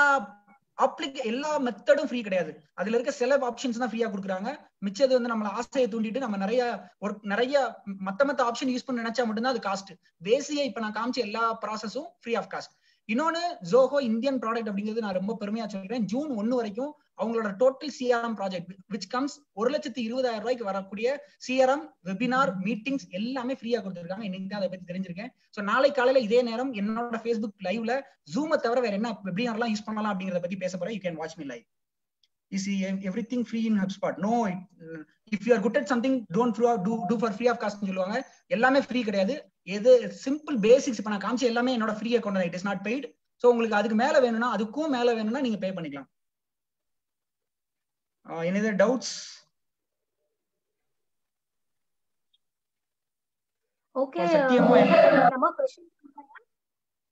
S2: அப்ளிகே எல்லா மெத்தடும் ஃப்ரீ கிடையாது. அதுல இருக்க சில ஆப்ஷன்ஸ் தான் ஃப்ரீயா கொடுக்குறாங்க. மிச்சது வந்து நம்மள ஆசையை தூண்டிட்டு நம்ம நிறைய ஒரு நிறைய மத்த மத்த ஆப்ஷன் யூஸ் பண்ண நினைச்சா மட்டும்தான் அது காஸ்ட் பேசியா இப்ப நான் காமிச்ச எல்லா ப்ராசஸும் ஃப்ரீ ஆஃப் காஸ்ட் இன்னொன்னு ஜோஹோ இந்தியன் ப்ராடக்ட் அப்படிங்கிறது நான் ரொம்ப பெருமையா சொல்றேன். ஜூன் ஒன்னு வரைக்கும் அவங்களோட total CRM project which comes ஒரு லட்சத்தி இருபதாயிரம் ரூபாய்க்கு வரக்கூடிய சிஆர்எம் வெபினார் மீட்டிங்ஸ் எல்லாமே ஃப்ரீயா கொடுத்துருக்காங்க. இன்னைக்கு தான் அதை பத்தி தெரிஞ்சிருக்கேன். ஸோ நாளை காலையில இதே நேரம் என்னோட ஃபேஸ்புக் லைவ்ல ஜூமை தவிர வேற என்ன வெபினார்லாம் யூஸ் பண்ணலாம் அப்படிங்கறத பத்தி பேச போறேன். You can watch me live is everything free in HubSpot? No if you are good at something don't through to to for free of காஸ்ட்னு சொல்லுவாங்க. எல்லாமே ஃப்ரீ கிடையாது. எது சிம்பிள் பேசிக்ஸ் இப்ப நான் காமிச்சு எல்லாமே என்னோட free account it is not paid so உங்களுக்கு அதுக்கு மேல வேணும்னா அதுக்கும் மேல வேணும்னா நீங்க பே பண்ணிக்கலாம். எனி அதர் டவுட்ஸ்
S1: ஓகே
S2: சத்தியமா
S1: நம்ம question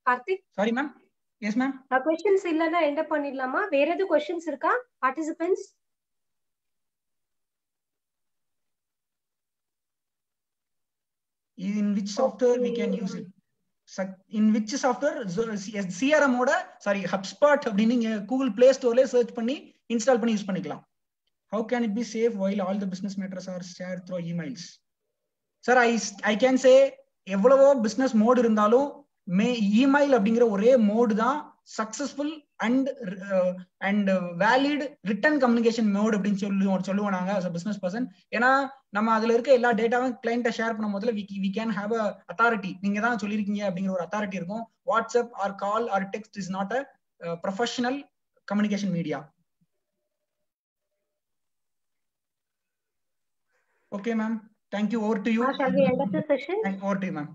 S1: Karthik
S2: sorry ma'am yes ma'am
S1: questions இல்லனா எண்ட் பண்ணிடலாமா வேற எது क्वेश्चंस இருக்கா participants
S2: in which software we can use it in which software crm ஓட சாரி hubspot அப்படின்னு நீங்க கூகுள் பிளே ஸ்டோர்ல சர்ச் பண்ணி இன்ஸ்டால் பண்ணி யூஸ் பண்ணிக்கலாம் how can it be safe while all the business matters are shared through emails? Sir I I can say எவ்வளவோ பிசினஸ் மோடு இருந்தாலும் மே இமெயில் அப்படிங்கிற ஒரே மோடு தான் successful and and valid written communication mode அப்படின்னு சொல்லி சொல்லுவோம் நாங்க அஸ் பிசினஸ் பர்சன் ஏன்னா நம்ம அதுல இருக்க எல்லா டேட்டாவும் கிளைண்ட்டை ஷேர் பண்ணும் போதுல we we can have a authority நீங்க தான் சொல்லியிருக்கீங்க அப்படிங்கிற ஒரு அத்தாரிட்டி இருக்கும். WhatsApp or call or text is not a professional communication media okay ma'am thank you over to you
S1: shall we end up the session?
S2: Over to ma'am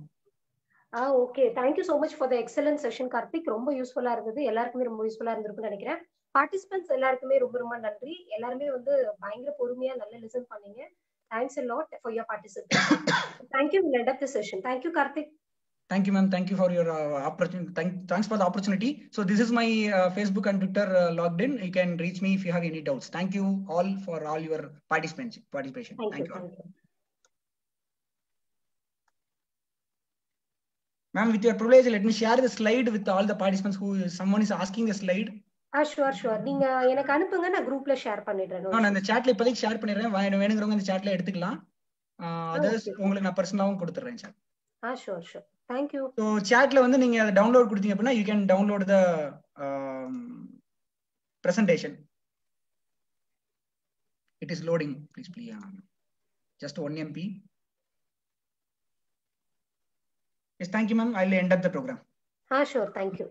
S1: ah okay thank you so much for the excellent session Karthik ரொம்ப யூஸ்ஃபுல்லா இருந்தது. எல்லாருக்குமே ரொம்ப யூஸ்ஃபுல்லா இருந்திருக்கும்னு நினைக்கிறேன். பார்ட்டிசிபென்ட்ஸ் எல்லாருக்குமே ரொம்ப ரொம்ப நன்றி. எல்லாருமே வந்து பயங்கர பொறுமையா நல்லா லிசன் பண்ணீங்க. Thanks a lot for your participation. Thank you. We'll end up the session. thank you karthik
S2: Thank you, ma'am. Thank you for your uh, opportunity. Thank, thanks for the opportunity. So this is my uh, Facebook and Twitter uh, logged in. You can reach me if you have any doubts. Thank you all for all your participants participation.
S1: thank,
S2: Thank
S1: you,
S2: you. all.
S1: thank you.
S2: Ma'am, with your privilege, let me share the slide with all the participants who someone is asking the slide.
S1: Ah sure sure நீங்க எனக்கு அனுப்புங்க நான் குரூப்ல ஷேர் பண்ணிடுறேன்
S2: நான் இந்த சாட்ல இப்போதைக்கு ஷேர் பண்ணிடுறேன் வே- வேணுங்கிறவங்க இந்த சாட்ல எடுத்துக்கலாம் அதர்ஸ்
S1: okay.
S2: உங்களுக்கு நான் பர்சனலாவும் கொடுத்துறேன் sir
S1: ah sure sure
S2: thank you so சாட்ல வந்து நீங்க அதை டவுன்லோட் கொடுத்தீங்க அப்படின்னா you can download the presentation it is loading please please just one MB yes thank you ma'am I end up the
S1: program ah sure thank you